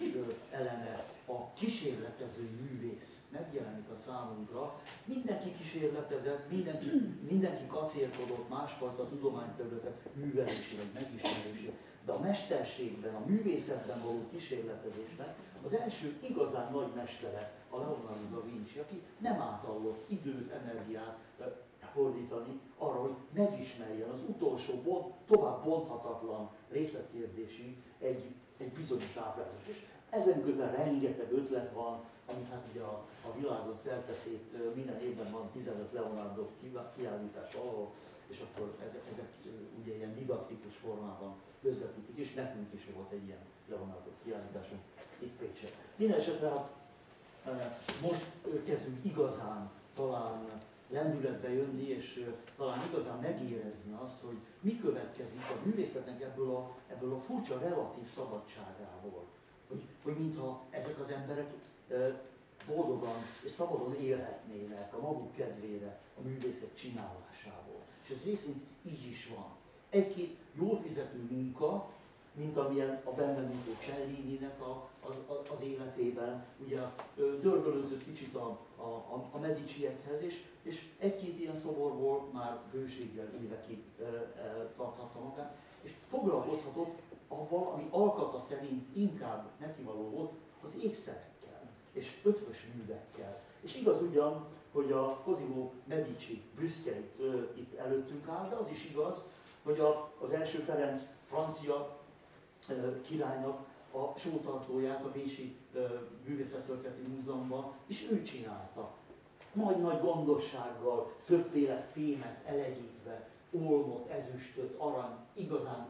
eleme. A kísérletező művész megjelenik a számunkra. Mindenki kísérletezett, mindenki, mindenki kacérkodott másfajta tudományterületek művelésére, megismerésére. De a mesterségben, a művészetben való kísérletezésnek az első igazán nagy mestere a Leonardo da Vinci, aki nem átallott időt, energiát fordítani arra, hogy megismerjen az utolsó bont, tovább bonthatatlan részletkérdésig egy, egy bizonyos ábrázos. És ezen közben rengeteg ötlet van, amit hát ugye a, a világon szerteszét minden évben van 15 Leonardo kiállítás valahol, és akkor ezek, ezek ugye ilyen didaktikus formában közvetítik, és nekünk is volt egy ilyen Leonardo kiállításunk itt Pécset. Minden esetre hát, most kezdünk igazán talán lendületbe jönni, és talán igazán megérezni azt, hogy mi következik a művészetnek ebből a, ebből a furcsa relatív szabadságából. Hogy, hogy mintha ezek az emberek boldogan és szabadon élhetnének a maguk kedvére a művészet csinálásából. És ez részint így is van. Egy-két jól fizető munka, mint amilyen a Benvenuto Cellini-nek a, a, a, az életében, ugye dörgölözött kicsit a, a, a Mediciekhez, és, és egy-két ilyen szoborból már bőséggel évekig e, e, tarthatta magát, és foglalkozhatott avval, ami alkata szerint inkább nekivaló volt, az ékszerekkel és ötvös művekkel. És igaz ugyan, hogy a Cosimo Medici büszkeit itt előttünk áll, de az is igaz, hogy a, az első Ferenc francia királynak a sótartóját a Bécsi Művészettörténeti Múzeumban, és ő csinálta. Nagy-nagy gondossággal, többféle fémet elegyítve, olmot, ezüstöt, arany, igazán,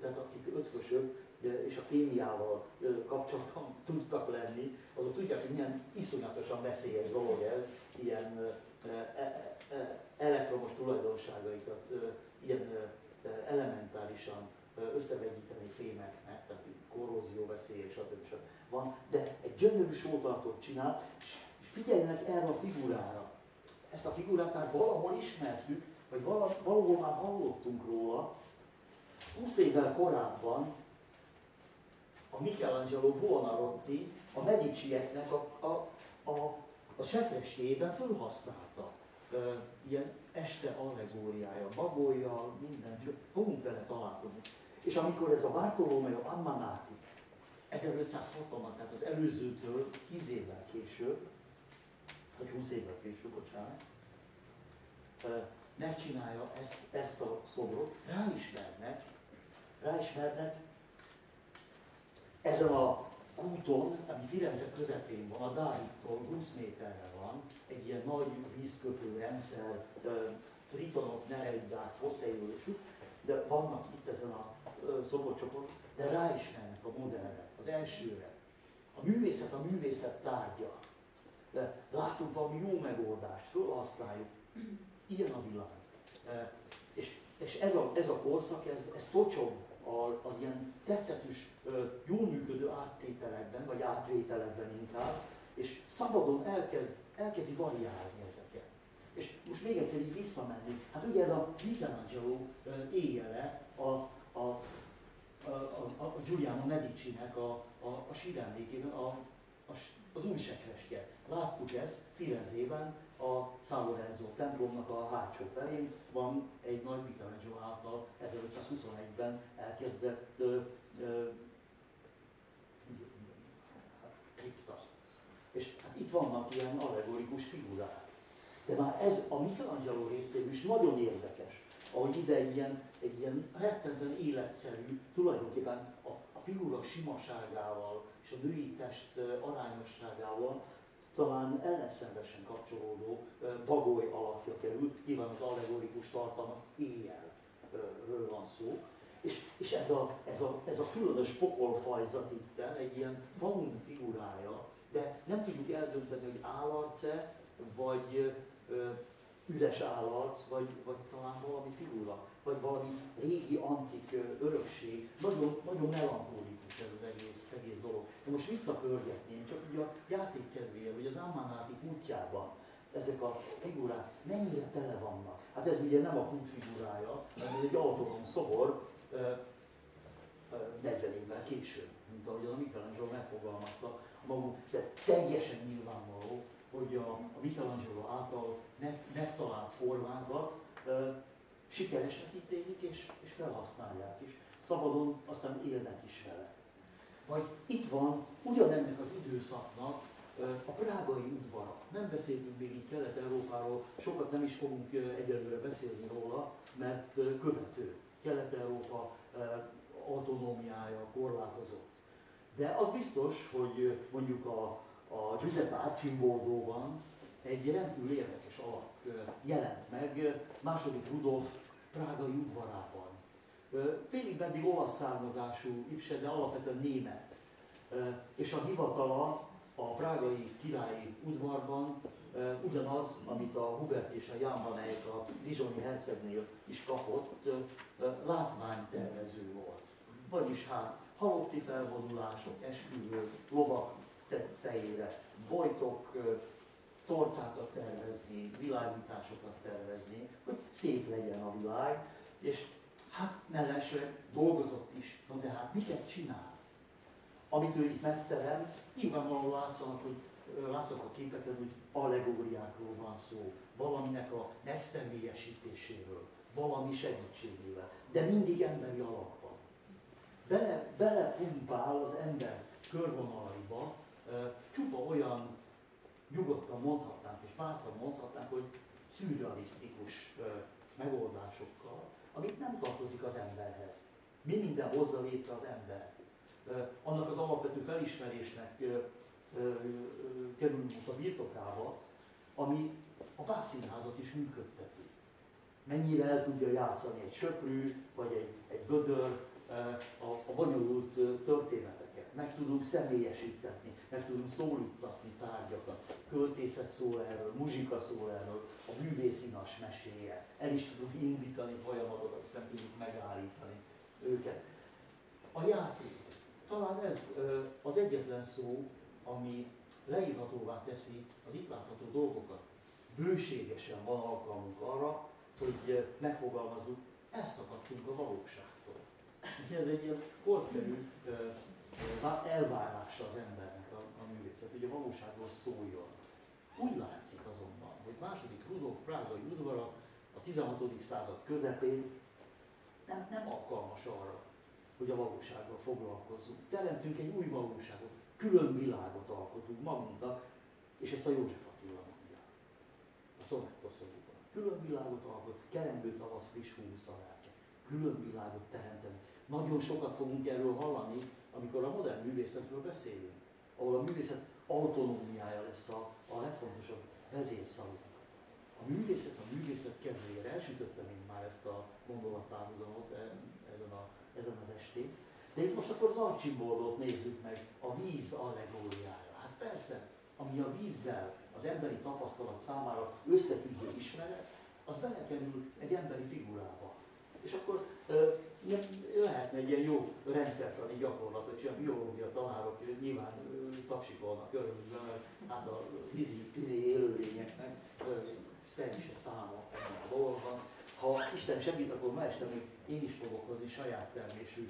tehát akik ötvösök, és a kémiával kapcsolatban [laughs] tudtak lenni, azok tudják, hogy milyen iszonyatosan veszélyes dolog ez, ilyen e, e, e, elektromos tulajdonságaikat, ilyen elementárisan összevegyíteni fémeknek, tehát korrózió veszélye, stb. stb. van, de egy gyönyörű sótartót csinál, és figyeljenek erre a figurára. Ezt a figurát már valahol ismertük, vagy valahol már hallottunk róla. 20 évvel korábban a Michelangelo Buonarroti a Medicieknek a, a, a, a sekrességében felhasználta ilyen este allegóriája, bagolja, minden, csak fogunk vele találkozni. És amikor ez a Bartolomeo Ammanati 1560-ban, tehát az előzőtől 10 évvel később, vagy 20 évvel később, bocsánat, megcsinálja ezt, ezt a szobrot, ráismernek, ráismernek ezen a kúton, ami Firenze közepén van, a Dávidtól 20 méterre van, egy ilyen nagy vízköpő rendszer, tritonok, nereidák, poszeiról de vannak itt ezen a szoborcsoport, de ráismernek a modellre, az elsőre. A művészet a művészet tárgya. De látunk valami jó megoldást, fölhasználjuk. Ilyen a világ. És, és ez, a, ez a korszak, ez, ez tocsog az ilyen tetszetűs, jól működő áttételekben, vagy átvételekben inkább, és szabadon elkezd, elkezdi variálni ezeket. És most még egyszer így visszamenni, hát ugye ez a Michelangelo éjjele a, a, a, a, a Giuliano Medici-nek a, a, a síremlékében, a, a, az új sekrestje. Láttuk ezt Firenzében, a San Lorenzo templomnak a hátsó felén van egy nagy Michelangelo által 1521-ben elkezdett ö, ö, kripta. És hát itt vannak ilyen allegorikus figurák. De már ez a Michelangelo részéről is nagyon érdekes, ahogy ide ilyen, egy ilyen rettentően életszerű, tulajdonképpen a, a figura simaságával és a női test arányosságával talán ellenszenvesen kapcsolódó bagoly alakja kerül, nyilván az allegorikus tartalom az éjjelről van szó, és, és ez, a, ez, a, ez a különös pokolfajzat itt egy ilyen faun figurája, de nem tudjuk eldönteni, hogy állarce, vagy ö, üres állarc, vagy, vagy talán valami figura, vagy valami régi, antik örökség. Nagyon, nagyon ez az egész, egész dolog. De most visszapörgetném, csak ugye a játék kedvéért, hogy az Ammanati útjában ezek a figurák mennyire tele vannak. Hát ez ugye nem a kút figurája, hanem ez egy autonóm szobor, 40 évvel később, mint ahogy a Michelangelo megfogalmazta maguk, de teljesen nyilvánvaló, hogy a, a Michelangelo által megtalált formákat sikeresnek ítélik és, és felhasználják is. Szabadon aztán élnek is vele. Vagy itt van ugyanennek az időszaknak a prágai udvara. Nem beszélünk még így Kelet-Európáról, sokat nem is fogunk egyelőre beszélni róla, mert követő. Kelet-Európa autonómiája korlátozott. De az biztos, hogy mondjuk a, a Giuseppe Arcimboldoban egy rendkívül érdekes alak jelent meg második Rudolf prágai udvarában. Félig meddig olasz származású Ipse, de alapvetően német. És a hivatala a prágai királyi udvarban ugyanaz, amit a Hubert és a Jan van Eyck a Dizsoni hercegnél is kapott, látványtervező volt. Vagyis hát halotti felvonulások, esküvő, lovak fejére, bojtok, tortákat tervezni, világításokat tervezni, hogy szép legyen a világ, és hát mellesleg dolgozott is, no de hát miket csinál? Amit ő itt megteremt, nyilvánvalóan látszanak, hogy látszanak a képeken, hogy allegóriákról van szó, valaminek a megszemélyesítéséről, valami segítségével, de mindig emberi alapban. Bele, belepumpál az ember körvonalaiba csupa olyan nyugodtan mondhatnánk és bátran mondhatnánk, hogy szürrealisztikus megoldásokkal, amit nem tartozik az emberhez. Mi minden hozza létre az ember. Annak az alapvető felismerésnek kerülünk most a birtokába, ami a bábszínházat is működteti. Mennyire el tudja játszani egy söprű, vagy egy, egy vödör a, a bonyolult történeteket. Meg tudunk személyesítetni, meg tudunk szólítatni tárgyakat. Költészet szól erről, muzsika szól erről, a művészinas meséje. El is tudunk indítani folyamatokat, nem tudjuk megállítani őket. A játék. Talán ez az egyetlen szó, ami leírhatóvá teszi az itt látható dolgokat. Bőségesen van alkalmunk arra, hogy megfogalmazzuk, elszakadtunk a valóságtól. Ez egy ilyen korszerű elvárása az embernek a, a művészet, hogy a valóságról szóljon. Úgy látszik azonban, hogy második Rudolf Prágai udvara a 16. század közepén nem, nem alkalmas arra, hogy a valósággal foglalkozzunk. Teremtünk egy új valóságot, külön világot alkotunk magunknak, és ezt a József Attila mondja. A szonettoszorúban. Külön világot alkot, kerengő tavasz friss húsz Külön világot teremteni. Nagyon sokat fogunk erről hallani, amikor a modern művészetről beszélünk, ahol a művészet autonómiája lesz a, a legfontosabb vezérszavunk. A művészet a művészet kedvéért, elsütöttem én már ezt a gondolattávozamot e, ezen, a, ezen az estén, de itt most akkor az Archimboldot nézzük meg, a víz allegóriája. Hát persze, ami a vízzel az emberi tapasztalat számára összefüggő ismeret, az belekerül egy emberi figurába. És akkor lehetne egy ilyen jó rendszertani gyakorlat, hogy a biológia tanárok nyilván tapsikolnak örömükben, mert hát a vízi, vízi élőlényeknek szerint se számol a dolgokban. Ha Isten segít, akkor ma este még én is fogok hozni saját termésű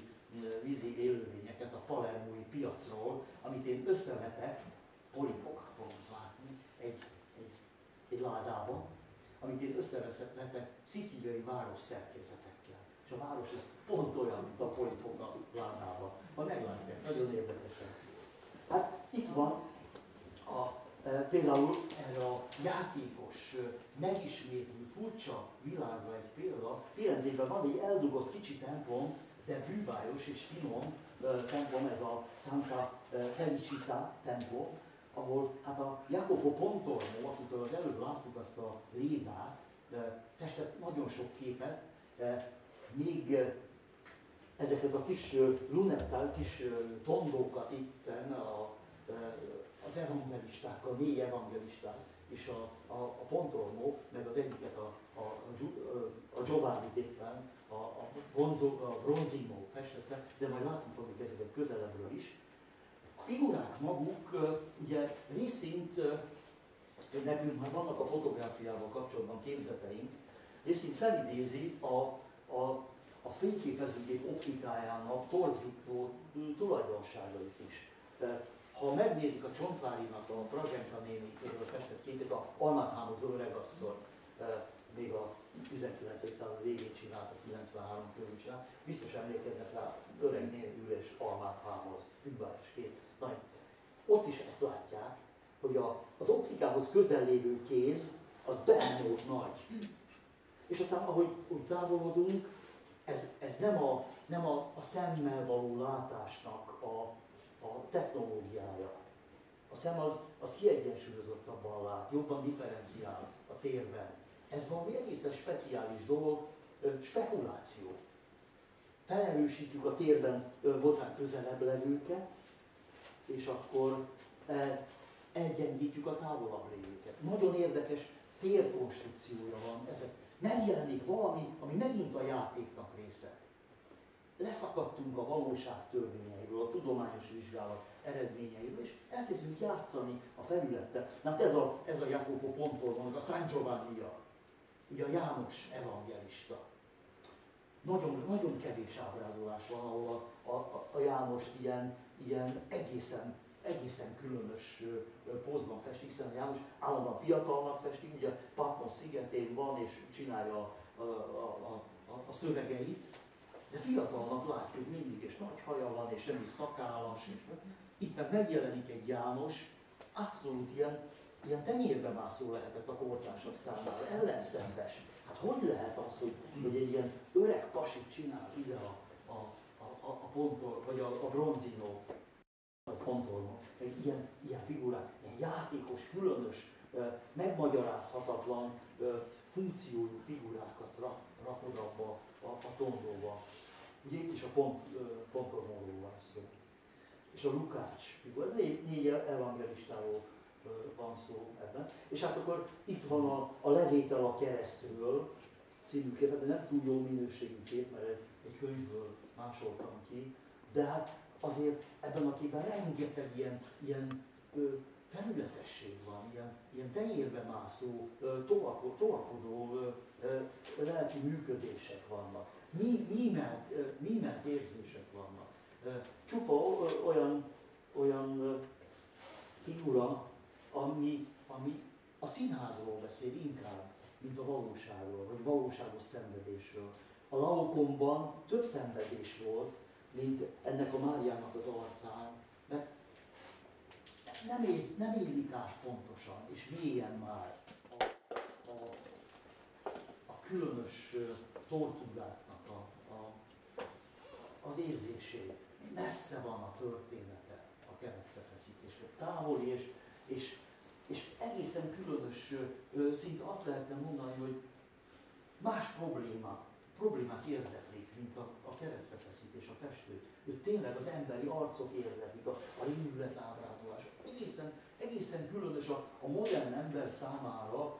vízi élőlényeket a palermói piacról, amit én összevetek, polifokat fogunk látni egy, egy, egy ládában, amit én összevetek szicíliai város szerkezetekkel. És a város ez pont olyan, mint a polifoka ládában. Ha meglátják, nagyon érdekesen. Hát itt van a, e, például erre a játékos, e, megismétlő, furcsa világra egy példa. Firenzében van egy eldugott kicsi templom, de bűvályos és finom templom, ez a Santa Felicita templom, ahol hát a Jacopo Pontormo, akitől az előbb láttuk azt a lédát, festett nagyon sok képet, még ezeket a kis lunettál, kis tondókat itten a, az evangelisták, a négy evangelisták, és a, a, a Pontormo, meg az egyiket a, a, a Giovanni Détlen, a, a, Gonzo, a Bronzino festette, de majd látni fogjuk ezeket közelebbről is. A figurák maguk ugye részint, nekünk már vannak a fotográfiával kapcsolatban képzeteink, részint felidézi a, a, a fényképezőgép optikájának torzító tulajdonságait is. Ha megnézik a Csontvárinak a Pragenka nénikéről festett képét, a almáthámozó öregasszony, még a 19. század végén csinálta, 93 körül csinált, biztos emlékeznek rá, öreg néni ül és almát hámoz, ügbályos kép. Na, ott is ezt látják, hogy a, az optikához közel lévő kéz. És aztán, ahogy úgy távolodunk, ez, ez nem, a, nem a, a szemmel való látásnak a, a technológiája. A szem az, az kiegyensúlyozottabban lát, jobban differenciál a térben. Ez valami egészen speciális dolog, spekuláció. Felerősítjük a térben hozzánk közelebb levőket, és akkor elgyengítjük a távolabb lévőket. Nagyon érdekes térkonstrukciója van. Ezek megjelenik valami, ami megint a játéknak része. Leszakadtunk a valóság törvényeiről, a tudományos vizsgálat eredményeiről, és elkezdünk játszani a felülettel. Na hát ez a, ez a Jacopo Pontornak, a San giovanni -a. ugye a János evangelista. Nagyon, nagyon kevés ábrázolás van, ahol a, a, a János ilyen, ilyen egészen egészen különös pozban festik, hiszen János állandóan fiatalnak festik, ugye Patmos szigetén van és csinálja a, a, a, a, szövegeit, de fiatalnak látjuk mindig, és nagy haja van, és nem szakállas, és itt meg megjelenik egy János, abszolút ilyen, ilyen tenyérbe mászó lehetett a kortársak számára, ellenszembes. Hát hogy lehet az, hogy, hogy egy ilyen öreg pasit csinál ide a, a, a, a ponttól, vagy a, a bronzino kontrollon, egy ilyen, ilyen figurák, ilyen játékos, különös, megmagyarázhatatlan funkciójú figurákat rak, rakod abba a, a tondóba. Ugye itt is a pont, pontozóról van szó. És a Lukács figura, négy, négy evangelistáról van szó ebben. És hát akkor itt van a, a levétel a keresztről című kép, de nem túl jó minőségű kép, mert egy, egy könyvből másoltam ki, de hát azért ebben a képben rengeteg ilyen, ilyen ö, felületesség van, ilyen, ilyen tenyérbe mászó, tovakodó lelki működések vannak, mímelt, mímelt érzések vannak. Csupa olyan, olyan figura, ami, ami a színházról beszél inkább, mint a valóságról, vagy valóságos szenvedésről. A Laokomban több szenvedés volt, mint ennek a Máriának az arcán, mert nem, ész, nem át pontosan, és mélyen már a, a, a különös tortúráknak a, a, az érzését. Messze van a története a keresztrefeszítésről. Távoli és, és, és egészen különös, szinte azt lehetne mondani, hogy más problémák, problémák érdeklik, mint a, a keresztrefeszítés, a festő. Ő tényleg az emberi arcok érdeklik, a, a rémület ábrázolás. Egészen, egészen különös a, a modern ember számára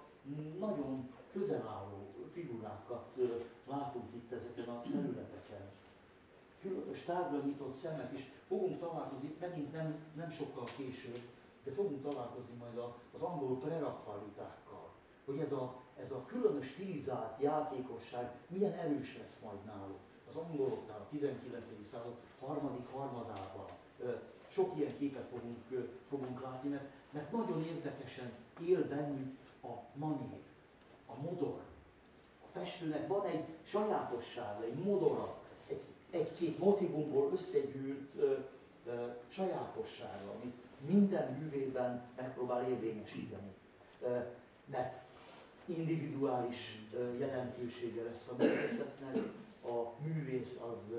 nagyon közel álló figurákat látunk itt ezeken a területeken. Különös tárgyra nyitott szemek is. Fogunk találkozni, megint nem, nem sokkal később, de fogunk találkozni majd az angol preraffalitákkal, hogy ez a, ez a különös stilizált játékosság milyen erős lesz majd náluk. Az angoloknál a 19. század harmadik harmadában sok ilyen képet fogunk, fogunk látni, mert, mert nagyon érdekesen él bennük a manév, a modor. A festőnek van egy sajátossága, egy modora, egy, egy-két motivumból összegyűlt ö, ö, sajátossága, amit minden művében megpróbál érvényesíteni. Ö, mert individuális jelentősége lesz a művészetnek, a művész az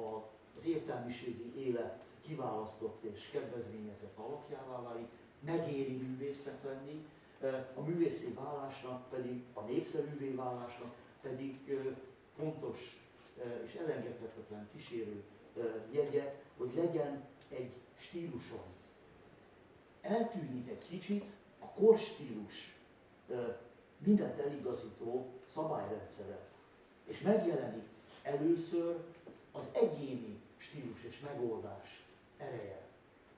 a, az értelmiségi élet kiválasztott és kedvezményezett alakjává válik, megéri művésznek lenni, a művészi válásnak pedig, a népszerűvé válásnak pedig fontos és elengedhetetlen kísérő jegye, hogy legyen egy stíluson. Eltűnik egy kicsit a korstílus mindent eligazító szabályrendszere. És megjelenik először az egyéni stílus és megoldás ereje.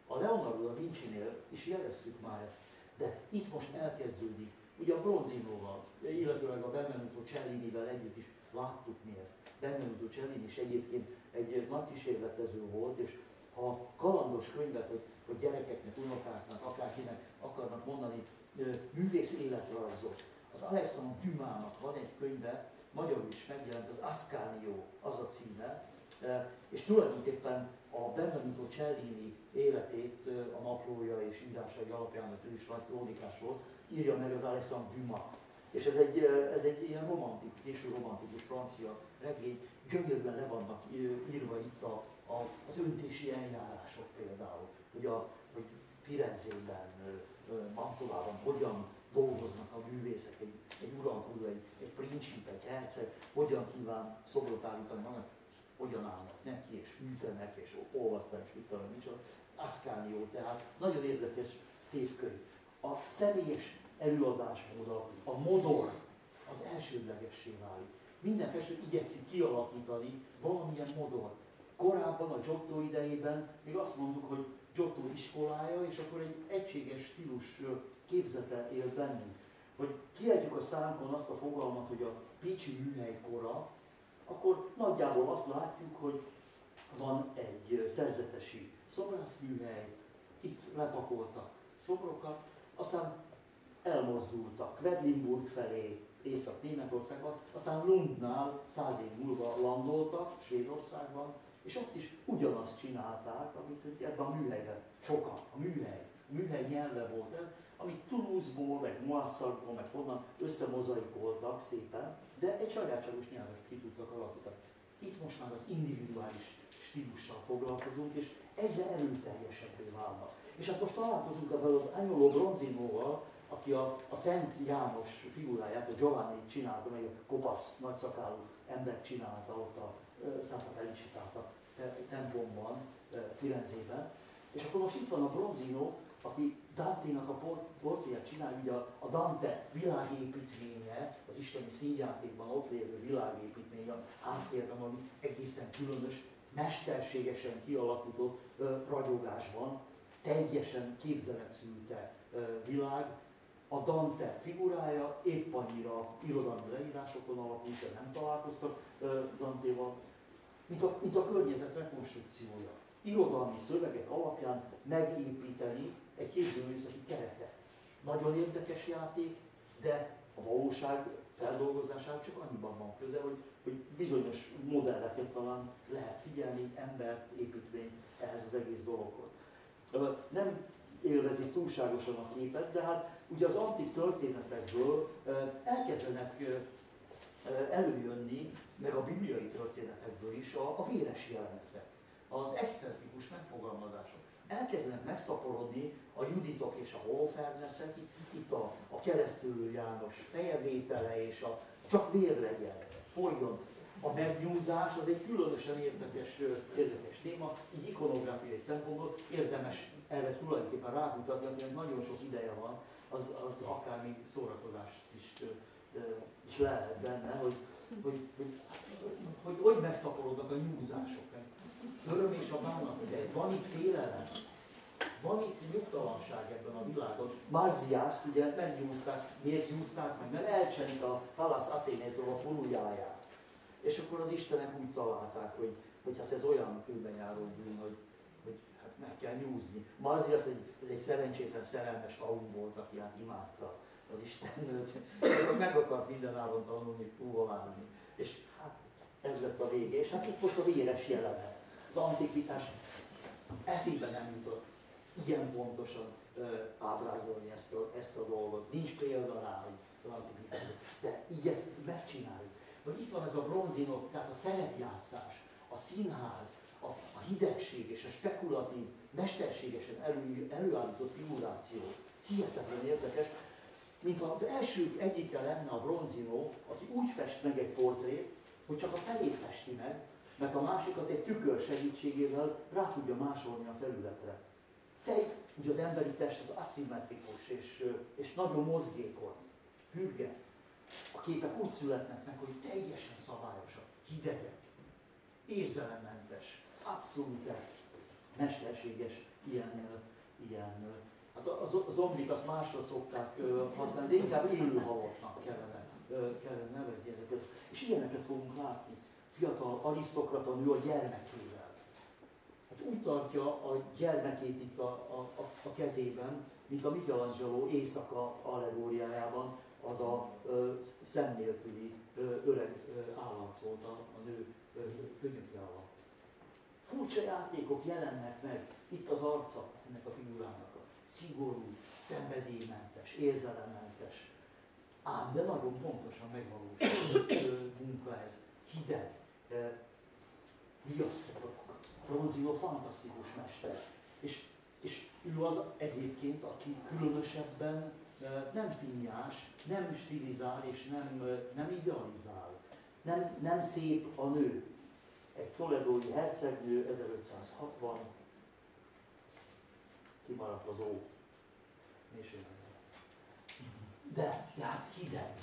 A Leonardo da Vinci-nél is jeleztük már ezt, de itt most elkezdődik, ugye a Bronzinoval, illetőleg a Benvenuto Cellinivel együtt is láttuk mi ezt. Benvenuto Cellini is egyébként egy nagy kísérletező volt, és ha kalandos könyvet, hogy, hogy gyerekeknek, unokáknak, akárkinek akarnak mondani művész életrajzot, az Alexandre Dumának van egy könyve, magyarul is megjelent, az Ascanio, az a címe, és tulajdonképpen a Benvenuto Cellini életét a naplója és írásai alapján, mert ő is nagy krónikás volt, írja meg az Alexandre Dumas. És ez egy, ez egy ilyen romantikus, késő romantikus francia regény, gyönyörűen le vannak írva itt a, a, az öntési eljárások például, hogy, a, hogy Firenzében, Mantovában hogyan dolgoznak a művészek, egy, egy uralkodó, egy, egy princip, egy herceg, hogyan kíván szobrot állítani, annak, hogyan állnak neki, és fűtenek, és olvasztanak, és mit tudom, micsoda. Ascanio, tehát nagyon érdekes, szép könyv. A személyes előadásmód, a, a modor az elsődlegessé válik. Minden festő igyekszik kialakítani valamilyen modor. Korábban a Giotto idejében még azt mondtuk, hogy Giotto iskolája, és akkor egy egységes stílus képzete él bennünk. Hogy kiadjuk a szánkon azt a fogalmat, hogy a Pécsi műhelykora, akkor nagyjából azt látjuk, hogy van egy szerzetesi szobrászműhely, itt lepakoltak szobrokat, aztán elmozdultak Quedlinburg felé, Észak-Németországban, aztán Lundnál száz év múlva landoltak, Svédországban, és ott is ugyanazt csinálták, amit ebben a műhelyben sokan, a műhely, a műhely nyelve volt ez, amit Toulouse-ból, meg Moissagból, meg honnan összemozaikoltak szépen, de egy sajátságos nyelvet ki tudtak alakítani. Itt most már az individuális stílussal foglalkozunk, és egyre erőteljesebbé válnak. És hát most találkozunk ezzel az Agnolo Bronzinóval, aki a, a Szent János figuráját, a Giovanni csinálta, meg a kopasz, nagyszakálú ember csinálta ott a Santa Felicitát a templomban, Firenzében. És akkor most itt van a Bronzino, aki Dante-nak a portréját csinál, ugye a, Dante világépítménye, az isteni színjátékban ott lévő világépítmény a háttérben, ami egészen különös, mesterségesen kialakított ö, ragyogásban, teljesen képzelet szülte ö, világ. A Dante figurája épp annyira irodalmi leírásokon alapul, hiszen nem találkoztak Dante-val, mint a, mint a környezet rekonstrukciója. Irodalmi szövegek alapján megépíteni egy képzőművészeti keretet. Nagyon érdekes játék, de a valóság feldolgozására csak annyiban van köze, hogy, hogy bizonyos modelleket talán lehet figyelni, embert, építményt ehhez az egész dologhoz. Nem élvezik túlságosan a képet, de hát ugye az antik történetekből elkezdenek előjönni, meg a bibliai történetekből is a, a véres jelenetek, az excentrikus megfogalmazások elkezdenek megszaporodni a Juditok és a Holofernesek, itt a, a keresztülő János fejevétele és a csak vér legyen, folyjon. A megnyúzás az egy különösen érdekes, érdekes téma, így ikonográfiai szempontból érdemes erre tulajdonképpen rámutatni, akinek nagyon sok ideje van, az, az akár még szórakozást is, is lehet benne, hogy, hogy, hogy, hogy, hogy megszaporodnak a nyúzások. Öröm és a bánat, ugye? Van itt félelem, van itt nyugtalanság ebben a világon. Marziást ugye megnyúzták, miért nyúzták meg? Mert elcsenik a Pallas Athénétől a furujáját. És akkor az Istenek úgy találták, hogy, hogy hát ez olyan járó bűn, hogy, hogy hát meg kell nyúzni. Marziász egy, ez egy szerencsétlen szerelmes faun volt, aki hát imádta az Istennőt. meg akart minden áron tanulni, fúvalálni. És hát ez lett a vége. És hát itt most a véres jelenet az antikvitás eszébe nem jutott ilyen pontosan ábrázolni ezt a, ezt a dolgot. Nincs példa rá, hogy. De így ezt megcsináljuk. Vagy itt van ez a bronzinok, tehát a szerepjátszás, a színház, a, a hidegség és a spekulatív, mesterségesen elő, előállított figuráció. Hihetetlen érdekes, mint az első egyike lenne a bronzinó, aki úgy fest meg egy portrét, hogy csak a felét festi meg, mert a másikat egy tükör segítségével rá tudja másolni a felületre. Te, ugye az emberi test az aszimmetrikus és, és nagyon mozgékony, hürge. A képek úgy születnek meg, hogy teljesen szabályosak, hidegek, érzelemmentes, abszolút mesterséges ilyen, ilyen hát az, az zombit azt másra szokták használni, de inkább élő halottnak kellene kellene nevezni ezeket. És ilyeneket fogunk látni. Fiatal arisztokrata nő a gyermekével. Úgy tartja a gyermekét itt a, a, a, a kezében, mint a Michelangelo éjszaka allegóriájában, az a ö, szem ö, öreg állat volt a, a nő könyöki alatt. Furcsa játékok jelennek meg itt az arca ennek a figurának. A szigorú, szenvedélymentes, érzelemmentes, ám de nagyon pontosan megvalósult munka ez. Hideg, viasszorok. Bronzino fantasztikus mester. És, és ő az egyébként, aki különösebben nem finnyás, nem stilizál és nem, nem idealizál. Nem, nem szép a nő. Egy toledói hercegnő 1560, kimaradt az ó. De, de hát hideg.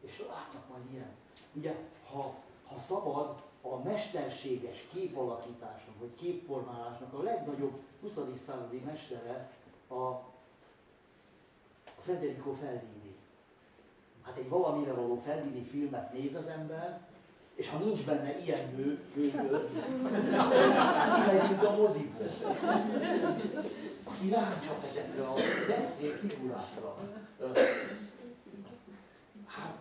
És látnak majd ilyen. Ugye, ha, ha szabad, a mesterséges képalakításnak, vagy képformálásnak a legnagyobb 20. századi mestere a Federico Fellini. Hát egy valamire való Fellini filmet néz az ember, és ha nincs benne ilyen nő, nő megyünk a mozikba. Aki rácsap ezekre az eszmék figurákra. Hát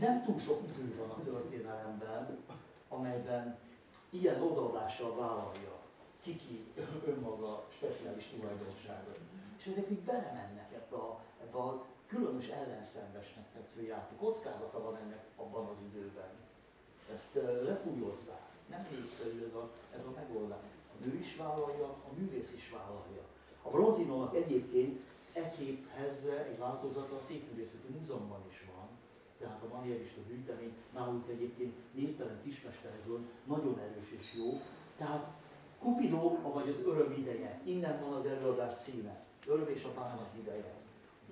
nem túl sok idő van a történelemben, amelyben ilyen odaadással vállalja kiki önmaga speciális tulajdonságot. És ezek így belemennek ebbe a, ebbe a különös ellenszenvesnek tetsző játék. Kockázata van ennek abban az időben. Ezt lefújozzák. Nem népszerű ez a, ez a megoldás. A nő is vállalja, a művész is vállalja. A bronzinónak egyébként e képhez egy változata a Szépművészeti Múzeumban is van, tehát a manierista gyűjtemény nálunk egyébként névtelen kismesterekből nagyon erős és jó. Tehát Kupidó, vagy az öröm ideje, innen van az előadás címe, öröm és a bánat ideje.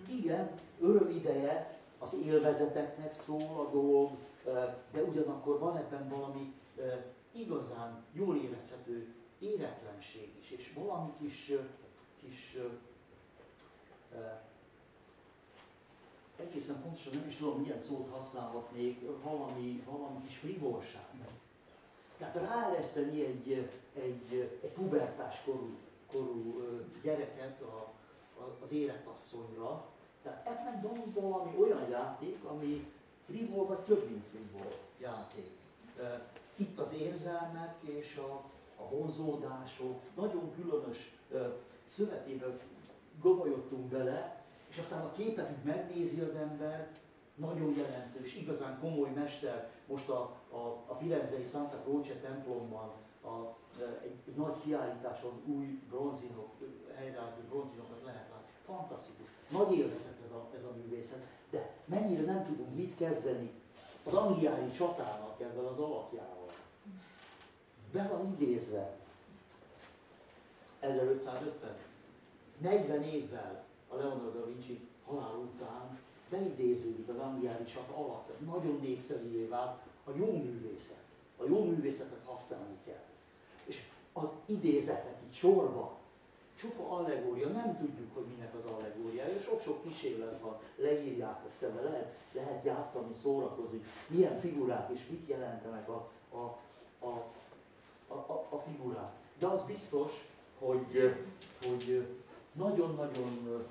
Igen, öröm ideje az élvezeteknek szól a dolog, de ugyanakkor van ebben valami igazán jól érezhető éretlenség is, és valami kis, kis egészen pontosan nem is tudom, milyen szót használhatnék, valami, valami kis frivolság. Tehát ráereszteni egy, egy, egy pubertás korú, korú gyereket a, a, az életasszonyra, tehát ebben van valami olyan játék, ami frivol vagy több, mint frivol játék. Itt az érzelmek és a, a vonzódások nagyon különös szövetébe gomolyodtunk bele, és aztán a képet úgy megnézi az ember, nagyon jelentős, igazán komoly mester, most a, a, a Firenzei Santa Croce templomban a, egy, egy nagy kiállításon új bronzinok, helyreállító bronzinokat lehet látni. Fantasztikus. Nagy élvezet ez a, ez a művészet, de mennyire nem tudunk mit kezdeni az angliári csatának ebben az alakjával. Be van idézve 1550, 40 évvel a Leonardo da Vinci halál után beidéződik az angliári csata alapja, nagyon népszerűvé vált a jó művészet. A jó művészetet használni kell. És az idézetek itt sorba, csupa allegória, nem tudjuk, hogy minek az allegóriája, sok-sok kísérlet van, leírják a szembe, lehet, lehet játszani, szórakozni, milyen figurák és mit jelentenek a, a, a, a, a, a figurák. De az biztos, hogy, hogy nagyon-nagyon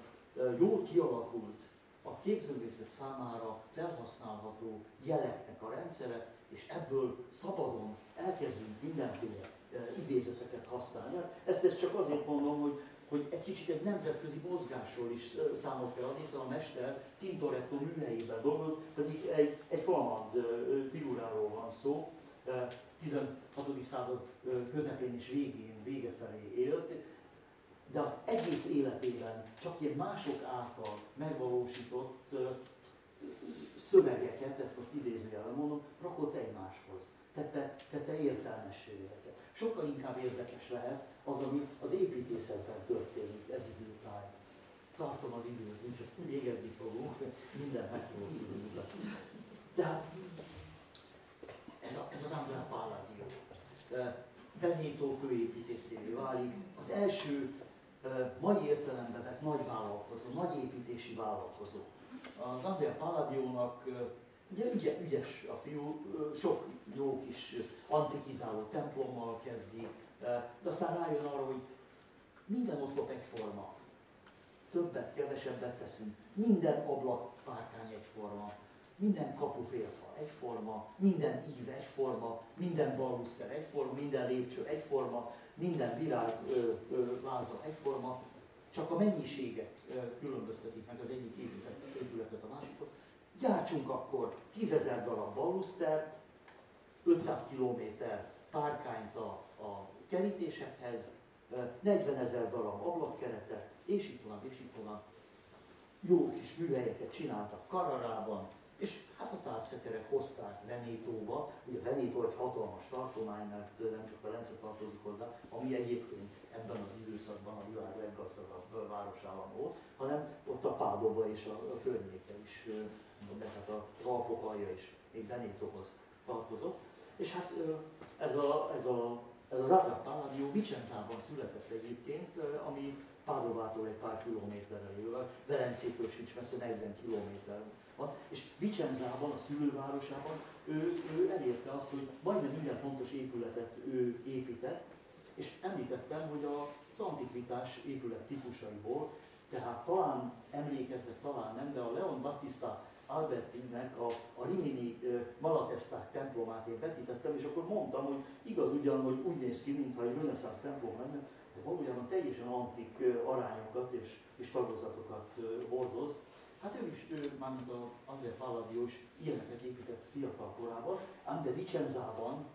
jól kialakult a képzőművészet számára felhasználható jeleknek a rendszere, és ebből szabadon elkezdünk mindenféle idézeteket használni. Hát ezt, ezt csak azért mondom, hogy, hogy egy kicsit egy nemzetközi mozgásról is számot kell adni, hiszen a mester Tintoretto műhelyében dolgozott, pedig egy, egy flamand figuráról van szó, 16. század közepén és végén, vége felé élt, de az egész életében csak ilyen mások által megvalósított szövegeket, ezt most idézőjelben mondom, rakott egymáshoz. Tette, tette értelmessé ezeket. Sokkal inkább érdekes lehet az, ami az építészetben történik ez idő után. Tartom az időt, csak végezni fogunk, minden meg fogunk mutatni. Tehát ez, a, ez az Andrea Palladio. Veneto főépítészévé válik. Az első mai értelemben vett nagy vállalkozó, nagy építési vállalkozó. Az Andrea Palladionak ugye ügye, ügyes a fiú, sok jó kis antikizáló templommal kezdi, de aztán rájön arra, hogy minden oszlop egyforma. Többet, kevesebbet teszünk. Minden ablak párkány egyforma. Minden kapufélfa egyforma, minden ív egyforma, minden baluszter egyforma, minden lépcső egyforma, minden virág ö, ö, váza egyforma, csak a mennyiségek ö, különböztetik meg az egyik épületet a másikot. Gyártsunk akkor 10 ezer darab baluszter, 500 km párkányt a, a kerítésekhez, 40 ezer darab ablakkeretet, és itt van, és itt van. Jó kis műhelyeket csináltak Kararában, és hát a távszekerek hozták Venétóba, ugye Venétó egy hatalmas tartomány, mert nem csak Velence tartozik hozzá, ami egyébként ebben az időszakban a világ leggazdagabb városában volt, hanem ott a Pádova és a, a környéke is, de hát az Alpok alja is még Venétóhoz tartozott. És hát ez, a, ez, a, ez az Atra Palladio Vicenzában született egyébként, ami Pádovától egy pár kilométerrel jövő, Velencétől sincs messze 40 kilométer és Vicenzában, a szülővárosában ő, ő elérte azt, hogy majdnem minden fontos épületet ő épített, és említettem, hogy az antikvitás épület típusaiból, tehát talán emlékezzek, talán nem, de a Leon Battista Albertinnek a, a Rimini Malatesták templomát én vetítettem, és akkor mondtam, hogy igaz ugyan, hogy úgy néz ki, mintha egy reneszánsz templom lenne, de valójában teljesen antik arányokat és, és tagozatokat hordoz, Hát ő is, ő, mármint a Andrea Palladio is ilyeneket épített fiatal korában, ám de Vicenzában,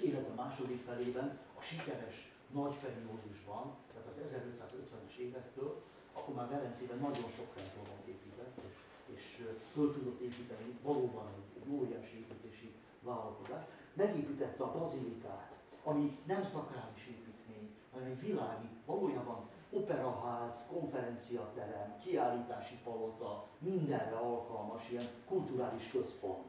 élete második felében, a sikeres nagy periódusban, tehát az 1550-es évektől, akkor már Velencében nagyon sok templomot épített, és, és föl tudott építeni valóban egy, egy óriási építési vállalkozás. Megépítette a bazilikát, ami nem szakrális építmény, hanem egy világi, valójában operaház, konferenciaterem, kiállítási palota, mindenre alkalmas ilyen kulturális központ.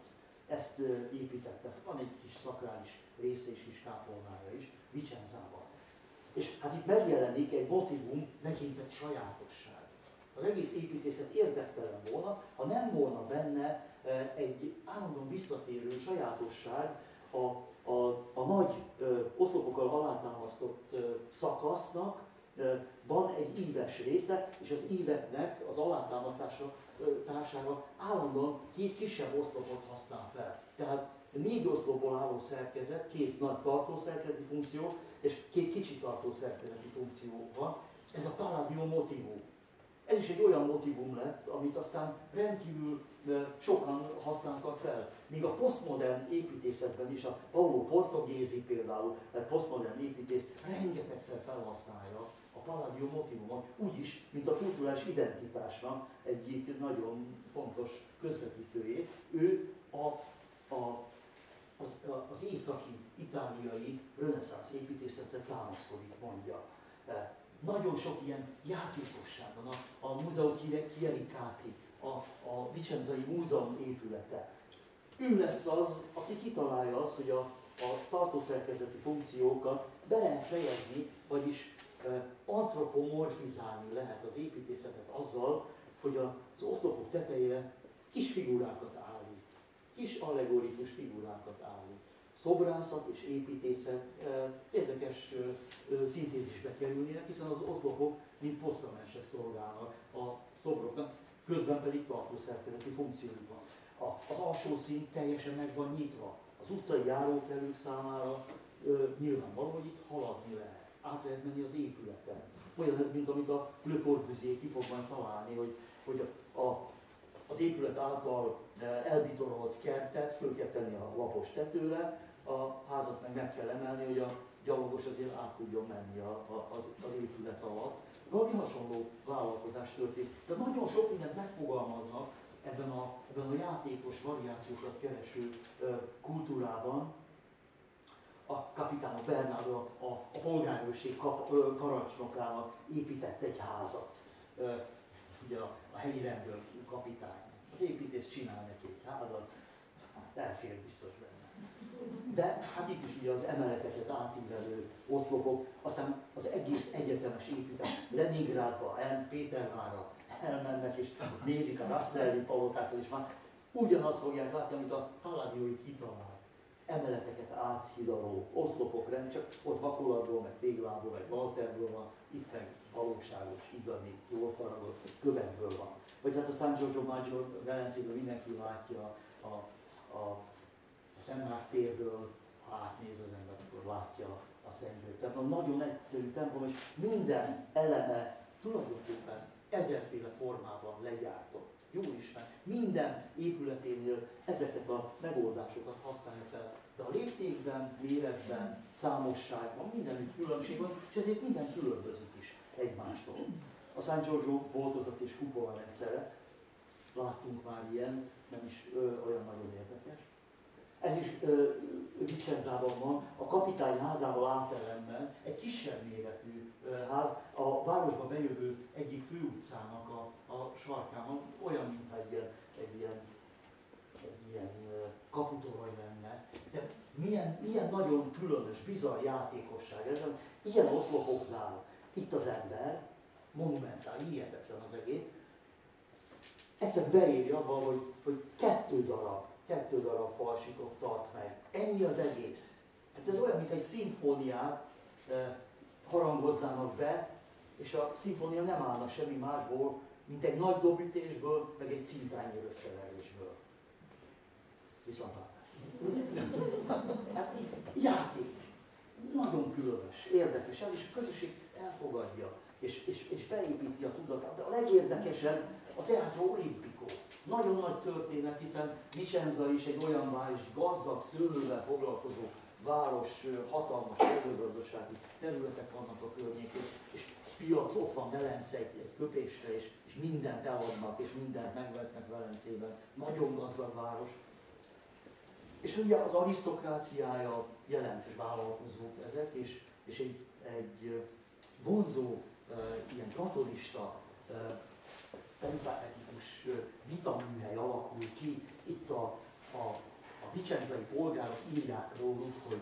Ezt építette. Van egy kis szakrális része és kis kápolnája is, Vicenzában. És hát itt megjelenik egy motivum, megint egy sajátosság. Az egész építészet érdektelen volna, ha nem volna benne egy állandóan visszatérő sajátosság a, a, a nagy ö, oszlopokkal alátámasztott ö, szakasznak, van egy íves része, és az íveknek az alátámasztása társága állandóan két kisebb oszlopot használ fel. Tehát négy oszlopból álló szerkezet, két nagy tartószerkezeti funkció, és két kicsi tartószerkezeti funkció van. Ez a Palladio motivum. Ez is egy olyan motivum lett, amit aztán rendkívül sokan használtak fel. Még a posztmodern építészetben is, a Paulo Portogézi például, a posztmodern építész rengetegszer felhasználja a Palladio motivumot, úgyis, mint a kulturális identitásnak egyik nagyon fontos közvetítőjé. Ő a, a, az, az északi itáliai reneszánsz építészetre támaszkodik, mondja. E, nagyon sok ilyen játékosság van, a, a Museo Chierikáti, a, a Vicenzai Múzeum épülete. Ő lesz az, aki kitalálja azt, hogy a, a tartószerkezeti funkciókat be lehet fejezni, vagyis antropomorfizálni lehet az építészetet azzal, hogy az oszlopok tetejére kis figurákat állít, kis allegorikus figurákat állít. Szobrászat és építészet érdekes szintézisbe kerülnének, hiszen az oszlopok mint posztamensek szolgálnak a szobroknak, közben pedig tartószerkezeti funkciójuk van. Az alsó szint teljesen meg van nyitva. Az utcai járókelők számára nyilvánvaló, hogy itt haladni lehet át menni az épületen. Olyan ez, mint amit a Le Corbusier ki fog találni, hogy, hogy a, az épület által eh, elbitorolt kertet föl kell tenni a lapos tetőre, a házat meg meg kell emelni, hogy a gyalogos azért át tudjon menni a, a, az, az épület alatt. Valami hasonló vállalkozás történt. De nagyon sok mindent megfogalmaznak ebben a, ebben a játékos variációkat kereső ö, kultúrában, a kapitán Bernardo a, a polgárőrség kap, parancsnokának épített egy házat. Ugye a, a helyi rendőr kapitány. Az építész csinál neki egy házat, hát elfér biztos benne. De hát itt is ugye az emeleteket átívelő oszlopok, aztán az egész egyetemes épület Leningrádba, Pétervára elmennek, és nézik a Rastrelli palotákat, és már ugyanazt fogják látni, amit a Palladiói kitalált. Emeleteket áthidaló oszlopok rend, csak ott vakulatból, meg téglából, meg balterből van, itt meg valóságos, igazi, jól faragott kövekből van. Vagy hát a San Giorgio Maggiore Velencében mindenki látja a, a, a Szent térből, ha átnéz az ember, akkor látja a Szent templom. Nagyon egyszerű templom, és minden eleme tulajdonképpen ezerféle formában legyártott. Jó ismer, minden épületénél ezeket a megoldásokat használja fel. De a léptékben, méretben, számosságban mindenütt különbség van, és ezért minden különbözik is egymástól. A San Giorgio boltozat és kupola rendszere, láttunk már ilyen, nem is ö, olyan nagyon érdekes. Ez is Vicenzában van, a kapitány házával átellenben egy kisebb méretű ö, ház, a városba bejövő egyik főutcának a, a sarkán olyan, mintha egy ilyen, egy ilyen, egy ilyen kaputorony lenne. Milyen, milyen nagyon különös, bizarr játékosság ez. Ilyen oszlopoknál itt az ember, monumentál, hihetetlen az egész, egyszer beírja abba, hogy, hogy kettő darab, kettő darab falsikot tart meg. Ennyi az egész. Tehát ez olyan, mint egy szimfóniát eh, harangoznának be, és a szimfónia nem állna semmi másból, mint egy nagy dobütésből, meg egy cintányér összeverésből. Viszont hát, játék. Nagyon különös, érdekes, és a közösség elfogadja, és, és, és beépíti a tudatát. De a legérdekesebb a Teatro Olimpico. Nagyon nagy történet, hiszen Vicenza is egy olyan város, gazdag szőlővel foglalkozó város, hatalmas mezőgazdasági területek vannak a környékén, és piac, ott van Velence egy köpésre, és, és mindent eladnak, és mindent megvesznek Velencében. Nagyon gazdag város. És ugye az arisztokráciája jelentős vállalkozók ezek, és, és egy, egy vonzó, ilyen katolista, empatikus vitaműhely alakul ki. Itt a, a, a vicenzai polgárok írják róluk, hogy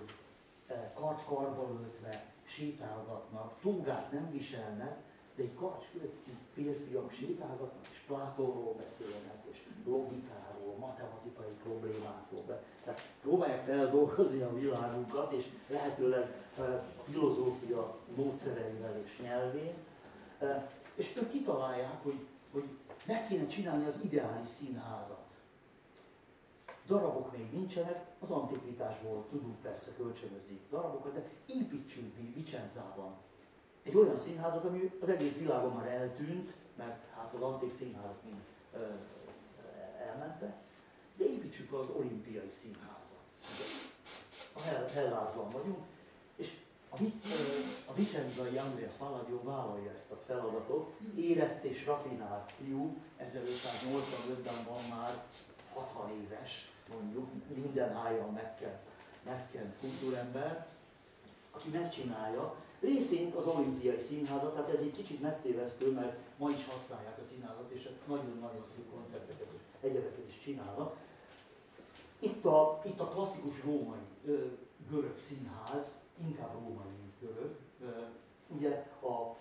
kart-karba öltve sétálgatnak, tógát nem viselnek, de egy karcs férfiak sétálgatnak, és Plátóról beszélnek, és logikáról, matematikai problémákról. Tehát próbálják feldolgozni a világunkat, és lehetőleg filozófia módszereivel és nyelvén. És ők kitalálják, hogy, hogy meg kéne csinálni az ideális színházat. Darabok még nincsenek, az antikvitásból tudunk persze kölcsönözni darabokat, de építsünk mi Vicenzában egy olyan színházat, ami az egész világon már eltűnt, mert hát az antik színházak mind elmentek, de építsük az olimpiai színházat. A Hell, Hellázban vagyunk, és a, a Vicenzai Andrea Palladio vállalja ezt a feladatot, érett és rafinált fiú, 1585-ben van már 60 éves, mondjuk, minden hájjal megkent, megkent kultúrember, aki megcsinálja, Részint az olimpiai színházat, tehát ez egy kicsit megtévesztő, mert ma is használják a színházat, és nagyon-nagyon szép koncerteket egyebeket is csinálnak. Itt a, itt a klasszikus római ö, görög színház, inkább római, mint görög. Ö, ugye a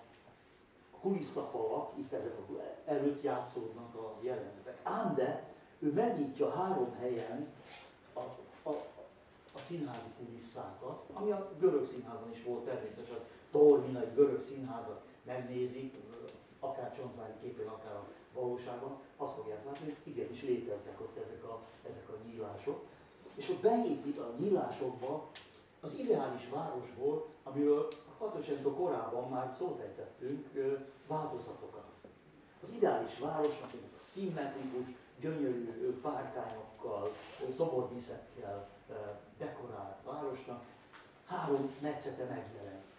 kulisszafalak, itt ezek a, előtt játszódnak a jelenetek. Ám de ő megnyitja három helyen a, a, a színházi kulisszákat, ami a görög színházban is volt természetesen, az Taormina, egy görög színházat megnézik, akár csontvári képén, akár a valóságban, azt fogják látni, hogy igenis léteznek ott ezek a, ezek a nyílások. És ott beépít a nyílásokba az ideális városból, amiről a Quattrocento korában már szót ejtettünk, változatokat. Az ideális városnak a szimmetrikus, gyönyörű párkányokkal, szoborbízekkel dekorált városnak három metszete megjelenik.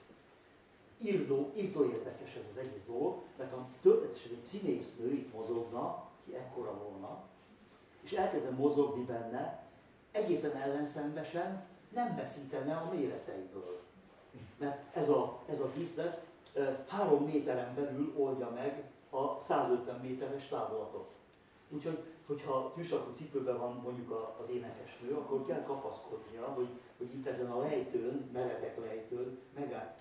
Írtó, írtó érdekes ez az egész dolog, mert ha történetesen egy színésznő itt mozogna, ki ekkora volna, és elkezdem mozogni benne, egészen ellenszembesen nem veszítene a méreteiből. Mert ez a, ez a díszlet három méteren belül oldja meg a 150 méteres távolatot. Úgyhogy, hogyha tűsakú cipőben van mondjuk az énekesnő, akkor kell kapaszkodnia, hogy, hogy itt ezen a lejtőn, meredek lejtőn megáll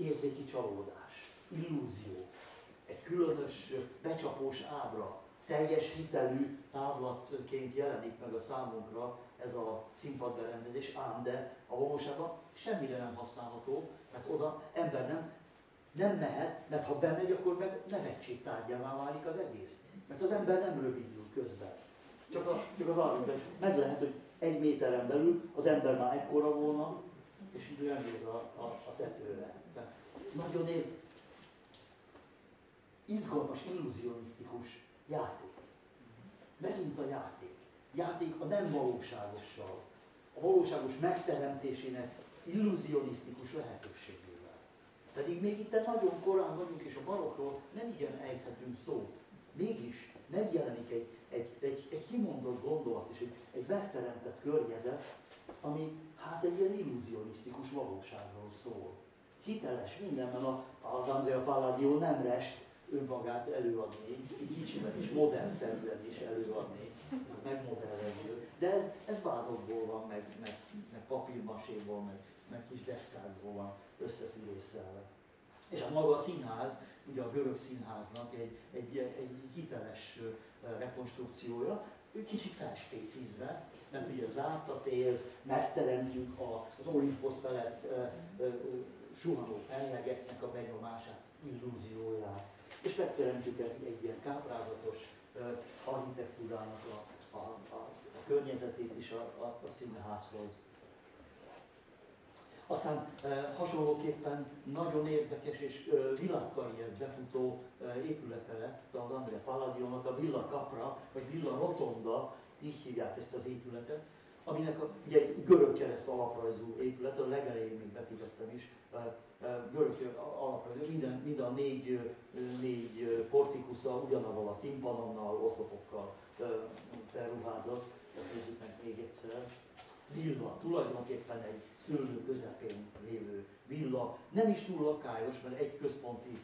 érzéki csalódás, illúzió, egy különös becsapós ábra, teljes hitelű távlatként jelenik meg a számunkra ez a színpadberendezés, ám de a valóságban semmire nem használható, mert oda ember nem, nem mehet, mert ha bemegy, akkor meg nevetség tárgyává válik az egész. Mert az ember nem rövidül közben. Csak, a, csak az arra, meg lehet, hogy egy méteren belül az ember már ekkora volna, és így néz a, a, a tetőre. Nagyon ér, izgalmas, illuzionisztikus játék. Megint a játék. Játék a nem valóságossal, a valóságos megteremtésének illuzionisztikus lehetőségével. Pedig még itt nagyon korán vagyunk, és a barokról nem igen ejthetünk szót. Mégis megjelenik egy, egy, egy, egy kimondott gondolat és egy, egy megteremtett környezet, ami hát egy ilyen illuzionisztikus valóságról szól. Hiteles mindenben a, az Andrea Palladio nem rest önmagát előadni, kicsiben is, modellszerűen is előadni, megmodellező. De ez, ez bádokból van, meg, meg, meg papírmaséból, meg, meg kis deszkákból van összefűrészelve. És hát maga a színház, ugye a görög színháznak egy, egy, egy hiteles rekonstrukciója, kicsit felspécizve, mert ugye zárt a tér, megteremtjük az Olympus felett suhanó fellegeknek a benyomását, illúzióját, és megteremtjük egy, egy ilyen káprázatos architektúrának a, a, a, a környezetét is a, a, a színházhoz. Aztán e, hasonlóképpen nagyon érdekes és e, világkarriert befutó e, épülete lett az Andrea Palladionnak a Villa Capra, vagy Villa Rotonda, így hívják ezt az épületet, aminek a, ugye egy görög kereszt alaprajzú épület, a legelején még befizettem is, görög alaprajzú, minden, minden a négy, négy portikusza ugyanavval a timpanonnal, oszlopokkal felruházott, nézzük meg még egyszer. Villa, tulajdonképpen egy szőlő közepén lévő villa, nem is túl lakályos, mert egy központi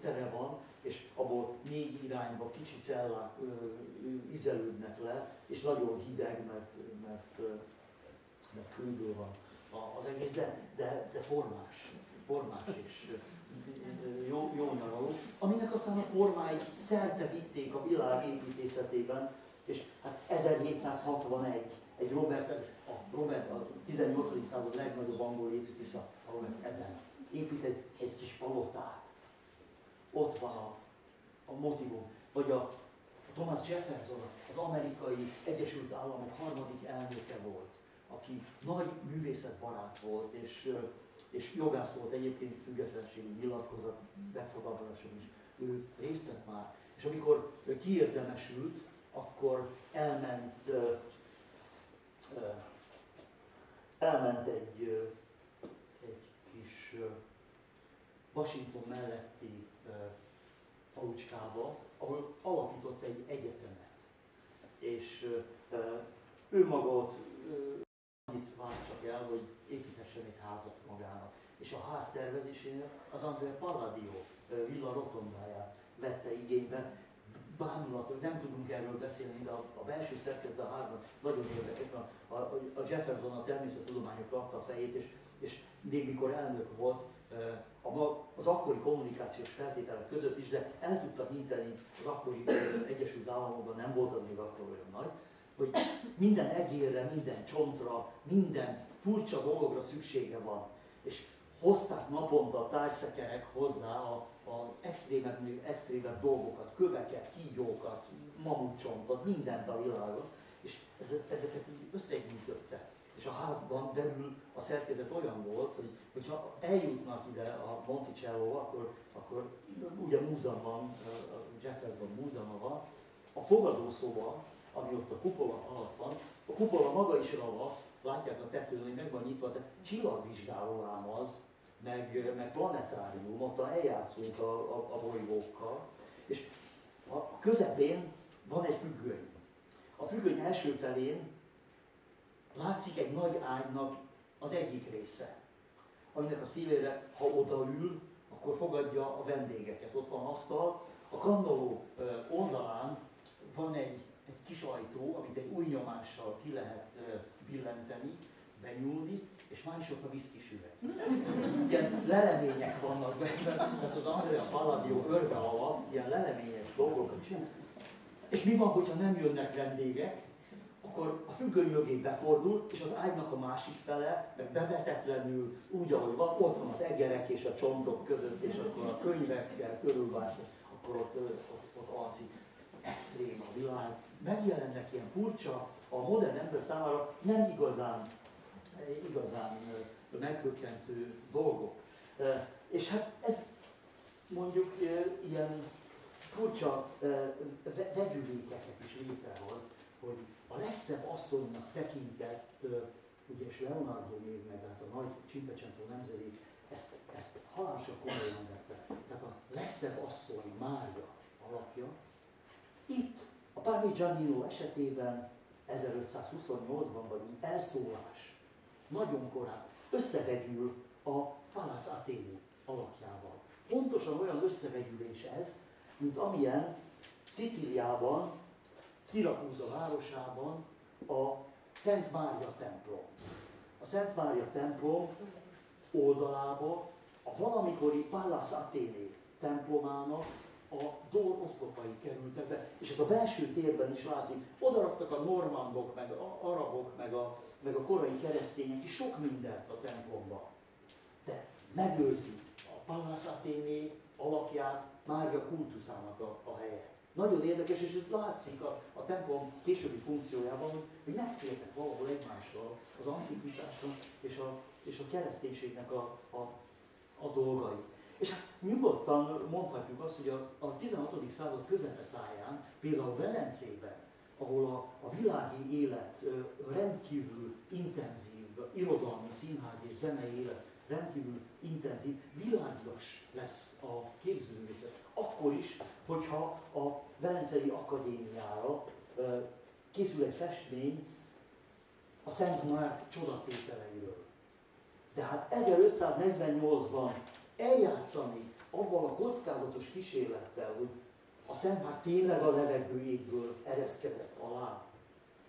tere van, és abból négy irányba kicsi cellák izelődnek le, és nagyon hideg, mert, mert, mert kőből van az egész, de, de, de formás, formás és jó, jó nyaraló, aminek aztán a formáit szerte vitték a világ építészetében, és hát 1761 egy Robert, a Robert a 18. század legnagyobb angol építész, a Robert Eden épít egy, egy kis palotát, ott van a, a motivum. Vagy a Thomas Jefferson, az amerikai Egyesült Államok harmadik elnöke volt, aki nagy művészetbarát volt, és, és jogász volt egyébként függetlenségi nyilatkozat befogadáson is. Ő részt vett már. És amikor kiérdemesült, akkor elment, elment egy, egy kis Washington melletti falucskába, ahol alapított egy egyetemet. És ő maga ott annyit várt csak el, hogy építhessen egy házat magának. És a ház tervezésénél az André Palladio villa rotondáját vette igénybe. Bámulatos, nem tudunk erről beszélni, de a, belső szerkezet a háznak nagyon érdekes, a, a, a Jefferson a természettudományokra adta a fejét, és, és még mikor elnök volt, az akkori kommunikációs feltételek között is, de el tudtak nyitani az akkori Egyesült Államokban, nem volt az még akkor olyan nagy, hogy minden egérre, minden csontra, minden furcsa dologra szüksége van. És hozták naponta a tárgyszekerek hozzá a, a extrémebb, extrémebb dolgokat, köveket, kígyókat, mamutcsontot, mindent a világon, és ezeket így összegyűjtötte és a házban belül a szerkezet olyan volt, hogy hogyha eljutnak ide a Monticello, akkor, akkor ugye múzeum van, a Jefferson múzeuma van, a fogadószoba, ami ott a kupola alatt van, a kupola maga is ravasz, látják a tetőn, hogy meg van nyitva, tehát csillagvizsgáló ám az, meg, meg planetárium, ott eljátszunk a, a, a bolygókkal, és a közepén van egy függöny. A függöny első felén látszik egy nagy ágynak az egyik része, aminek a szívére, ha odaül, akkor fogadja a vendégeket. Ott van asztal, a kannoló oldalán van egy, egy kis ajtó, amit egy új nyomással ki lehet billenteni, benyúlni, és már is ott a viszkis üveg. Ilyen lelemények vannak benne, tehát az Andrea Palladio örve alatt ilyen leleményes dolgokat csinál. És mi van, hogyha nem jönnek vendégek, akkor a függöny mögé befordul, és az ágynak a másik fele, meg bevetetlenül, úgy, ahogy van, ott van az egerek és a csontok között, és akkor a könyvekkel körülvált, akkor ott, ott, ott alszik. Extrém a világ. Megjelennek ilyen furcsa, a modern ember számára nem igazán, igazán meghökkentő dolgok. És hát ez mondjuk ilyen furcsa vegyülékeket is létrehoz, hogy a legszebb asszonynak tekintett, ugye és Leonardo még meg, hát a nagy Csimpecentó nemzedék, ezt, ezt halálosan komolyan vette. Tehát a legszebb asszony Mária alakja. Itt a Parmigianino esetében 1528-ban vagyunk, elszólás, nagyon korán, összevegyül a Pallas Athéni alakjával. Pontosan olyan összevegyülés ez, mint amilyen Szicíliában Szirakúza városában a Szent Mária templom. A Szent Mária templom oldalába a valamikori Pallas Athéné templomának a dór oszlopai kerültek be, és ez a belső térben is látszik. Oda raktak a normandok, meg a arabok, meg a, meg a korai keresztények is sok mindent a templomba. De megőrzi a Pallas Athéné alakját Mária kultuszának a, a helye. Nagyon érdekes, és ez látszik a, a templom későbbi funkciójában, hogy megfértek valahol egymással az antikvitásnak és a, és a kereszténységnek a, a, a dolgai. És hát nyugodtan mondhatjuk azt, hogy a, a 16. század közepetáján, például Velencében, ahol a, a világi élet rendkívül intenzív, irodalmi, színházi és zenei élet rendkívül intenzív, világos lesz a képzőművészet. Akkor is, hogyha a Velencei Akadémiára készül egy festmény a Szent Márk csodatételeiről. De hát 1548-ban eljátszani avval a kockázatos kísérlettel, hogy a Szent Márk tényleg a levegőjégből ereszkedett alá,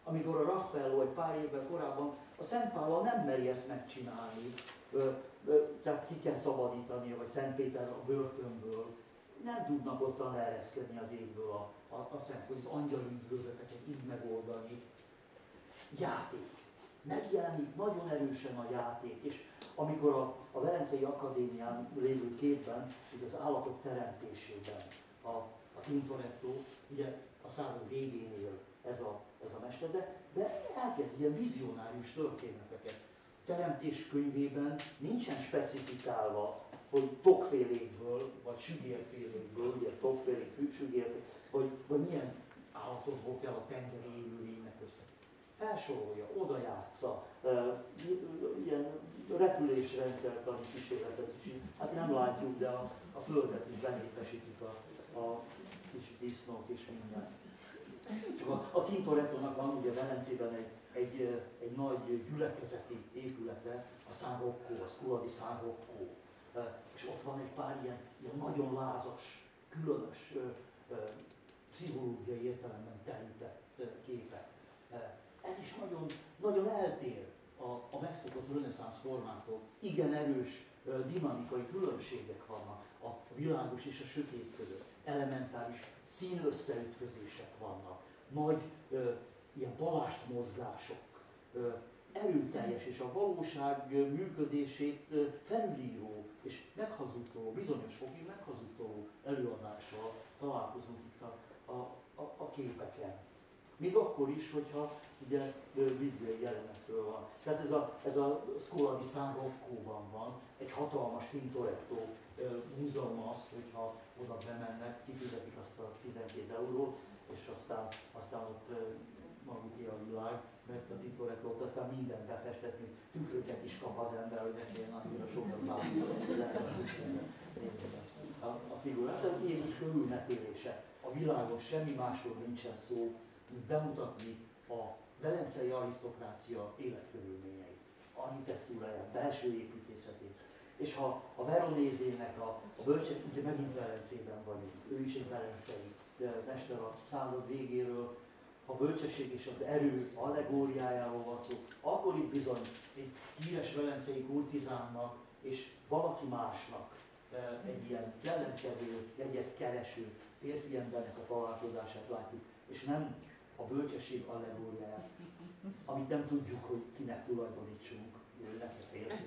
amikor a Raffaello egy pár évvel korábban a Szent Pállal nem meri ezt megcsinálni, tehát ki kell szabadítania, vagy Szent Péter a börtönből, nem tudnak ottan leereszkedni az égből a, a, a szent, hogy az angyali üdvözleteket így megoldani. Játék. Megjelenik nagyon erősen a játék, és amikor a, a Velencei Akadémián lévő képben, ugye az állatok teremtésében, a, a Tintoretto, ugye a század végénél ez a, ez a mester, de, de elkezd ilyen vizionárius történeteket teremtés könyvében nincsen specifikálva, hogy tokfélékből, vagy sügérfélékből, ugye tokfélék, sügérfélék, vagy, vagy milyen állatokból kell a tengeri élőlénynek össze. Felsorolja, oda játsza, ilyen repülésrendszertani kísérletet is. Hát nem látjuk, de a, a Földet is benépesítik a, a kis disznók és minden. Csak a, a Tintorettónak van ugye Velencében egy, egy, egy nagy gyülekezeti épülete, a Rocco, a Sculadi San Rocco. És ott van egy pár ilyen, ilyen nagyon lázas, különös, pszichológiai értelemben terített képe. Ez is nagyon, nagyon eltér a, a megszokott reneszánsz formától. Igen erős dinamikai különbségek vannak a világos és a sötét között. Elementáris színösszeütközések vannak. Nagy ilyen palást mozgások, erőteljes és a valóság működését felülíró és meghazudtó, bizonyos fokig meghazudtó előadással találkozunk itt a, a, a, a képeken. Még akkor is, hogyha ugye bibliai jelenetről van. Tehát ez a, ez a Scuola di San Rocco-ban van, egy hatalmas Tintoretto múzeum az, hogyha oda bemennek, kifizetik azt a 12 eurót, és aztán, aztán maguké a világ, mert a Tintoretto-t aztán minden befestetni, tükröket is kap az ember, hogy ne kelljen annyira sokat látni, a, a figurát. Tehát Jézus körülmetélése. A világon semmi másról nincsen szó, bemutatni a velencei arisztokrácia életkörülményeit, architektúráját, belső építészetét. És ha a Veronézének a, a bölcsek, ugye megint Velencében vagyunk, ő is egy velencei mester a század végéről, a bölcsesség és az erő allegóriájáról van szó, akkor itt bizony egy híres velencei kurtizánnak és valaki másnak egy ilyen jellemkedő, jegyet kereső férfi embernek a találkozását látjuk, és nem a bölcsesség allegóriáját, amit nem tudjuk, hogy kinek tulajdonítsunk, neki férfi.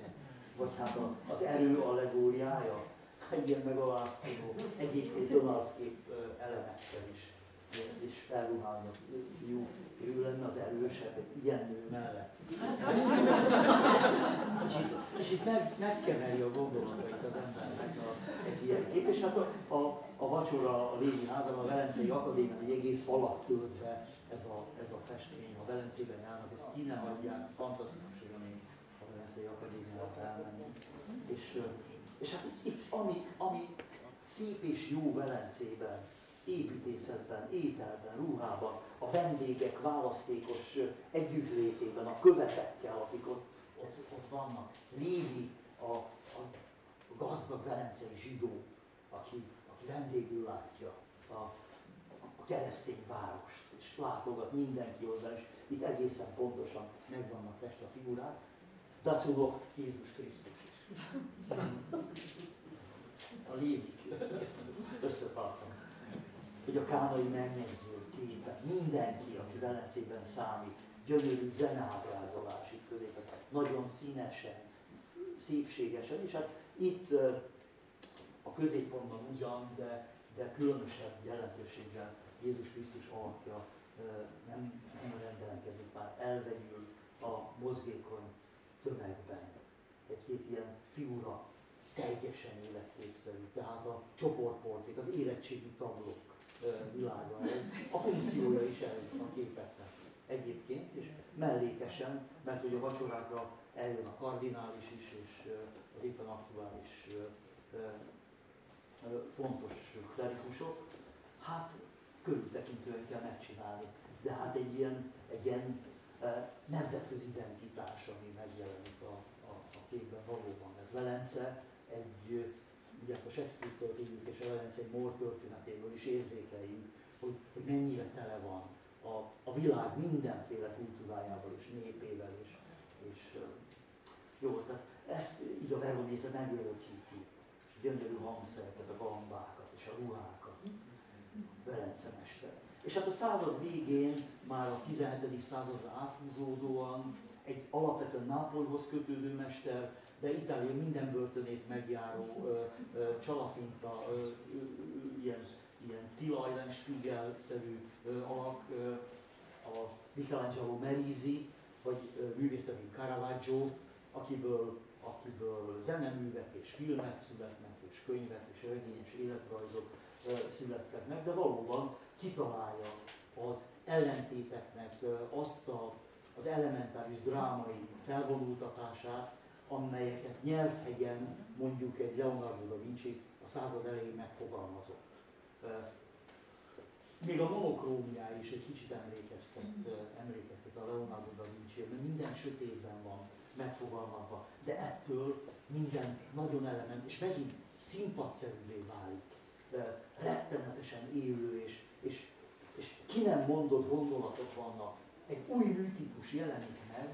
Vagy hát az erő allegóriája, egy ilyen megalázkodó, egyébként Donaldskép elemekkel is és felruhálnak, fiú, ő lenne az erősebb, egy ilyen nő mellett. és itt, és itt meg, megkemeli a gondolatait az embernek a, egy ilyen kép, és hát a, a, a vacsora a Lévi házban, a Velencei Akadémián egy egész falat töltve ez a, ez a festmény, a Velencében járnak, ezt ki ne hagyják, fantasztikus élmény a Velencei Akadémiára elmenni. És, és hát itt, ami, ami szép és jó Velencében, építészetben, ételben, ruhában, a vendégek választékos együttlétében, a követekkel, akik ott, ott, ott vannak. Lévi, a, a gazdag velencei zsidó, aki, aki vendégül látja a, a keresztény várost, és látogat mindenki oda, és itt egészen pontosan megvannak festve a figurák. Daculok Jézus Krisztus is. A lévik összetartanak hogy a kánai mennyegző képe, mindenki, aki Velencében számít, gyönyörű zeneábrázolás itt középen, nagyon színesen, szépségesen, és hát itt a középpontban ugyan, de, de különösebb jelentőséggel Jézus Krisztus alakja nem, nem rendelkezik már, elvegyül a mozgékony tömegben. Egy-két ilyen figura teljesen életképszerű, tehát a csoportporték, az érettségi tablók, világa ez. A funkciója is ez a képeknek egyébként, és mellékesen, mert hogy a vacsorákra eljön a kardinális is, és az éppen aktuális fontos klerikusok, hát körültekintően kell megcsinálni. De hát egy ilyen, egy ilyen nemzetközi identitás, ami megjelenik a, a, a képben valóban. Mert Velence egy ugye a Shakespeare-től tudjuk, és a Velencei Mór történetéből is érzékeljük, hogy, hogy mennyire tele van a, a világ mindenféle kultúrájával és népével, és, és jó, tehát ezt így a Veronéze megörökíti, és gyönyörű hangszereket, a gambákat és a ruhákat, Velence mester. És hát a század végén, már a 17. századra áthúzódóan egy alapvetően Nápolyhoz kötődő mester, de Itália minden börtönét megjáró ö, ö, csalafinta, ö, ö, ilyen, ilyen Till Spiegel-szerű alak, ö, a Michelangelo Merisi, vagy művészeti Caravaggio, akiből, akiből zeneművek és filmek születnek, és könyvek és regényes életrajzok születtek meg, de valóban kitalálja az ellentéteknek azt a, az elementáris drámai felvonultatását, amelyeket nyelvhegyen mondjuk egy Leonardo da Vinci a század elején megfogalmazott. Még a monokrómiá is egy kicsit emlékeztet, emlékeztet a Leonardo da Vinci, mert minden sötétben van megfogalmazva, de ettől minden nagyon element, és megint színpadszerűvé válik, rettenetesen élő, és, és, és ki nem mondott gondolatok vannak. Egy új műtípus jelenik meg,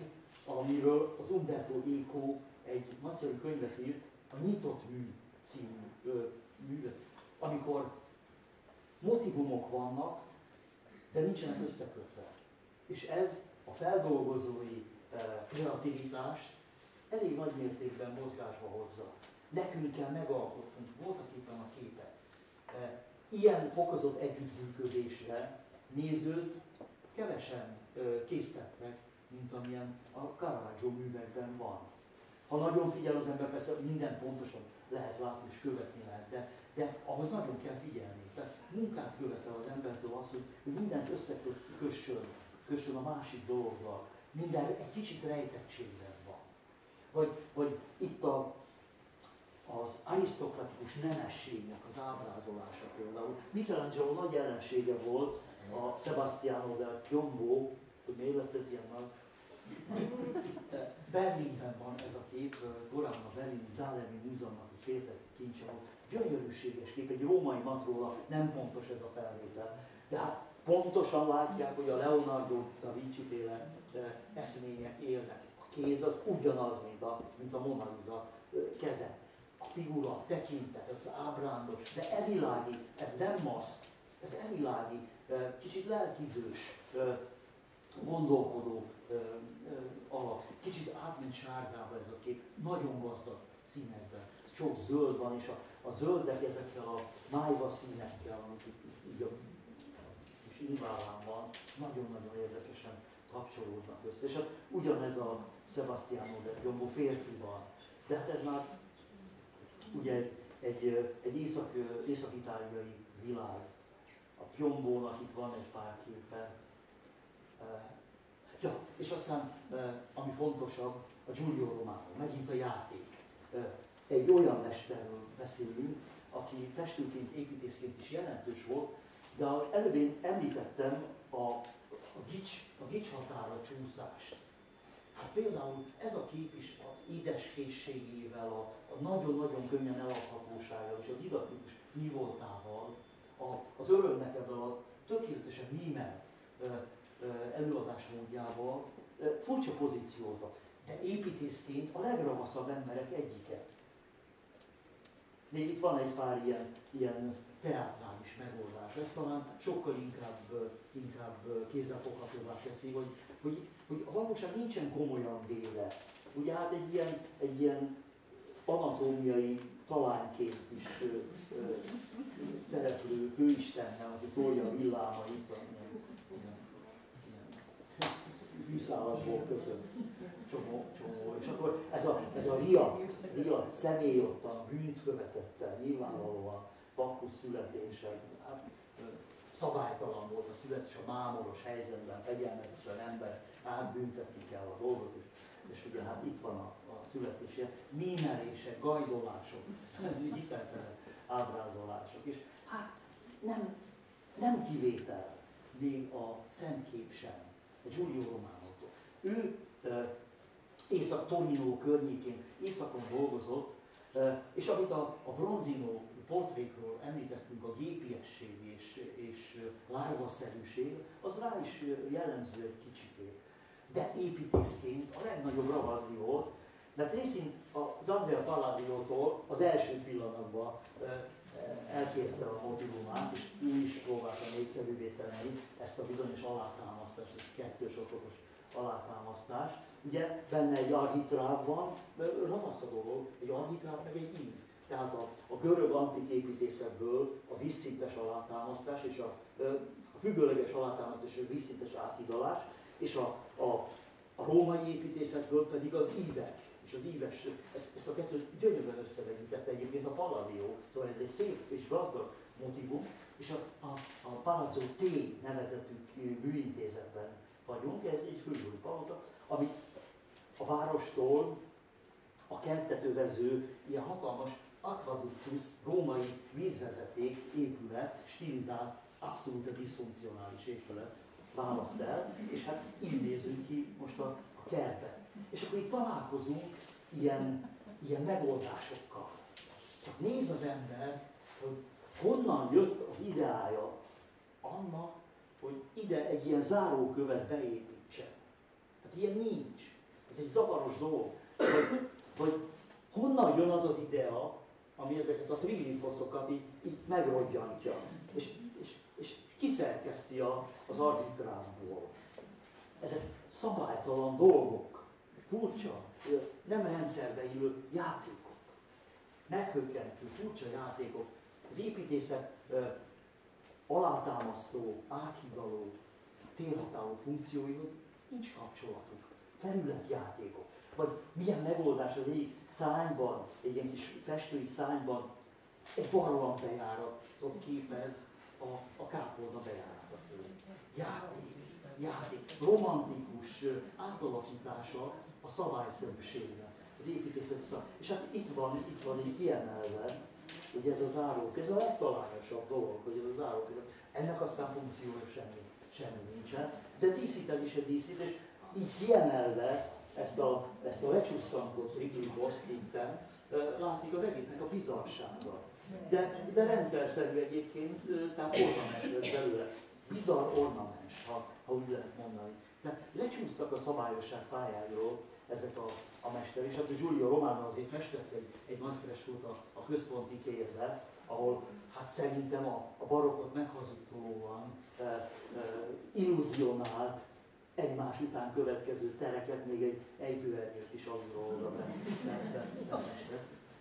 amiről az Umberto Eco egy nagyszerű könyvet írt, a Nyitott Mű című művet, amikor motivumok vannak, de nincsenek összekötve. És ez a feldolgozói kreativitást elég nagy mértékben mozgásba hozza. Nekünk kell megalkotnunk voltak éppen a képet. E, ilyen fokozott együttműködésre nézőt kevesen késztettek mint amilyen a Caravaggio művekben van. Ha nagyon figyel az ember, persze minden pontosan lehet látni és követni lehet, de, de ahhoz nagyon kell figyelni. Tehát munkát követel az embertől az, hogy mindent összekössön, kössön a másik dologgal. Minden egy kicsit rejtettségben van. Vagy, vagy itt a, az arisztokratikus nemességnek az ábrázolása például. Michelangelo nagy ellensége volt a Sebastiano del Piombo, hogy miért lett ez ilyen nagy, Berlinben van ez a kép, korábban a Berlin Dahlemi Múzeumnak egy féltett kincse gyönyörűséges kép, egy római matróla, nem pontos ez a felvétel. De hát pontosan látják, hogy a Leonardo da Vinci féle eszmények élnek. A kéz az ugyanaz, mint a, mint a Mona Lisa keze. A figura, a tekintet, ez ábrándos, de evilági, ez nem masz, ez evilági, kicsit lelkizős, gondolkodó alak. Kicsit átment sárgába ez a kép, nagyon gazdag színekben. Sok zöld van, és a, a zöldek ezekkel a májva színekkel, amik így a inválán van, nagyon-nagyon érdekesen kapcsolódnak össze. És hát ugyanez a Sebastiano del Piombo férfival. De hát ez már ugye egy, egy, egy észak, észak-itáliai világ. A Piombónak itt van egy pár képe. Ja, és aztán, ami fontosabb, a Giulio Romano, megint a játék. Egy olyan mesterről beszélünk, aki festőként, építészként is jelentős volt, de előbb én említettem a, a, gics, a gics határa csúszást. Hát például ez a kép is az édeskészségével, a, a nagyon-nagyon könnyen eladhatósággal és a didaktikus mi voltával, a, az örömnek ebben a tökéletesen mímelt előadásmódjával furcsa pozícióba. De építészként a legravaszabb emberek egyike. Még itt van egy pár ilyen, ilyen teátrális megoldás. Ez talán sokkal inkább, inkább kézzelfoghatóvá teszi, hogy, hogy, hogy a valóság nincsen komolyan véle. Ugye hát egy ilyen, egy ilyen anatómiai talányként is ö, ö, szereplő főistennel, aki szólja a villámait, fűszálatból kötött csomó, csomó. És akkor ez a, ez a riadt, riadt személy ott a bűnt követette, nyilvánvalóan Bakkus születése, hát, szabálytalan volt a születés a mámoros helyzetben, fegyelmezetlen ember, átbüntetni kell a dolgot, és, és ugye hát itt van a, a születése, mémelések, gajdolások, hiteltelen ábrázolások, és hát nem, nem kivétel még a Szent Kép sem, a Giulio Románótól. Ő Észak-Torino környékén, északon dolgozott, és amit a, a Bronzino portrékról említettünk, a gépiesség és, és lárvaszerűség, az rá is jellemző egy kicsikét. De építészként a legnagyobb ravazdi volt, mert részint az Andrea Palladio-tól az első pillanatban elkérte a motivumát, és ő is próbálta népszerűvé tenni ezt a bizonyos alátámasztást, ezt kettős okokos alátámasztást. Ugye benne egy architráv van, ravasz a dolog, egy architráv meg egy ív. Tehát a, a görög antik építészetből a visszintes alátámasztás és a, a függőleges alátámasztás és a visszintes áthidalás, és a, a, a római építészetből pedig az ívek, és az íves, ezt, ezt a kettőt gyönyörűen összevegyítette egyébként a Palladio, szóval ez egy szép és gazdag motivum, és a, a, a Palazzo T nevezetű műintézetben vagyunk, ez egy fölülő palota, amit a várostól a kentet övező ilyen hatalmas aquaductus, római vízvezeték épület, stilizált, abszolút diszfunkcionális épület választ el, és hát így nézünk ki most a, a kertben. És akkor itt találkozunk ilyen, ilyen megoldásokkal. Csak néz az ember, hogy honnan jött az ideája annak, hogy ide egy ilyen zárókövet beépítse. Hát ilyen nincs. Ez egy zavaros dolog. Vagy, vagy honnan jön az az idea, ami ezeket a trillifoszokat így, így megrodjantja, és, és, és kiszerkeszti a, az arbitrázból. Ezek szabálytalan dolgok, furcsa, nem rendszerbe illő játékok. Meghökkentő, furcsa játékok. Az építészet alátámasztó, áthidaló, térhatáló funkcióihoz nincs kapcsolatuk. Felületjátékok. Vagy milyen megoldás az egyik szányban, egy ilyen kis festői szányban egy barlangbejáratot képez a, a kápolna bejárata fölé. Játék, játék, romantikus átalakítása a szabályszerűségnek, az építészeti szabály. És hát itt van, itt van így kiemelve, hogy ez a zárók, ez a legtalányosabb dolog, hogy ez a zárók, ennek aztán funkciója semmi, semmi nincsen, de díszíteni se díszít, és így kiemelve ezt a, ezt a lecsusszantott Wrigley Boston látszik az egésznek a bizarsága. De, de rendszer szerű egyébként, tehát ornamens lesz belőle. Bizarr ornamens, ha, ha úgy lehet mondani. Tehát lecsúsztak a szabályosság pályáról ezek a, a mester, és hát a Giulio Romano azért festett egy, egy nagy freskót a, a központi térbe, ahol hát szerintem a, a barokot meghazudtolóan e, e, illuzionált egymás után következő tereket, még egy ejtőernyőt is alulról oda.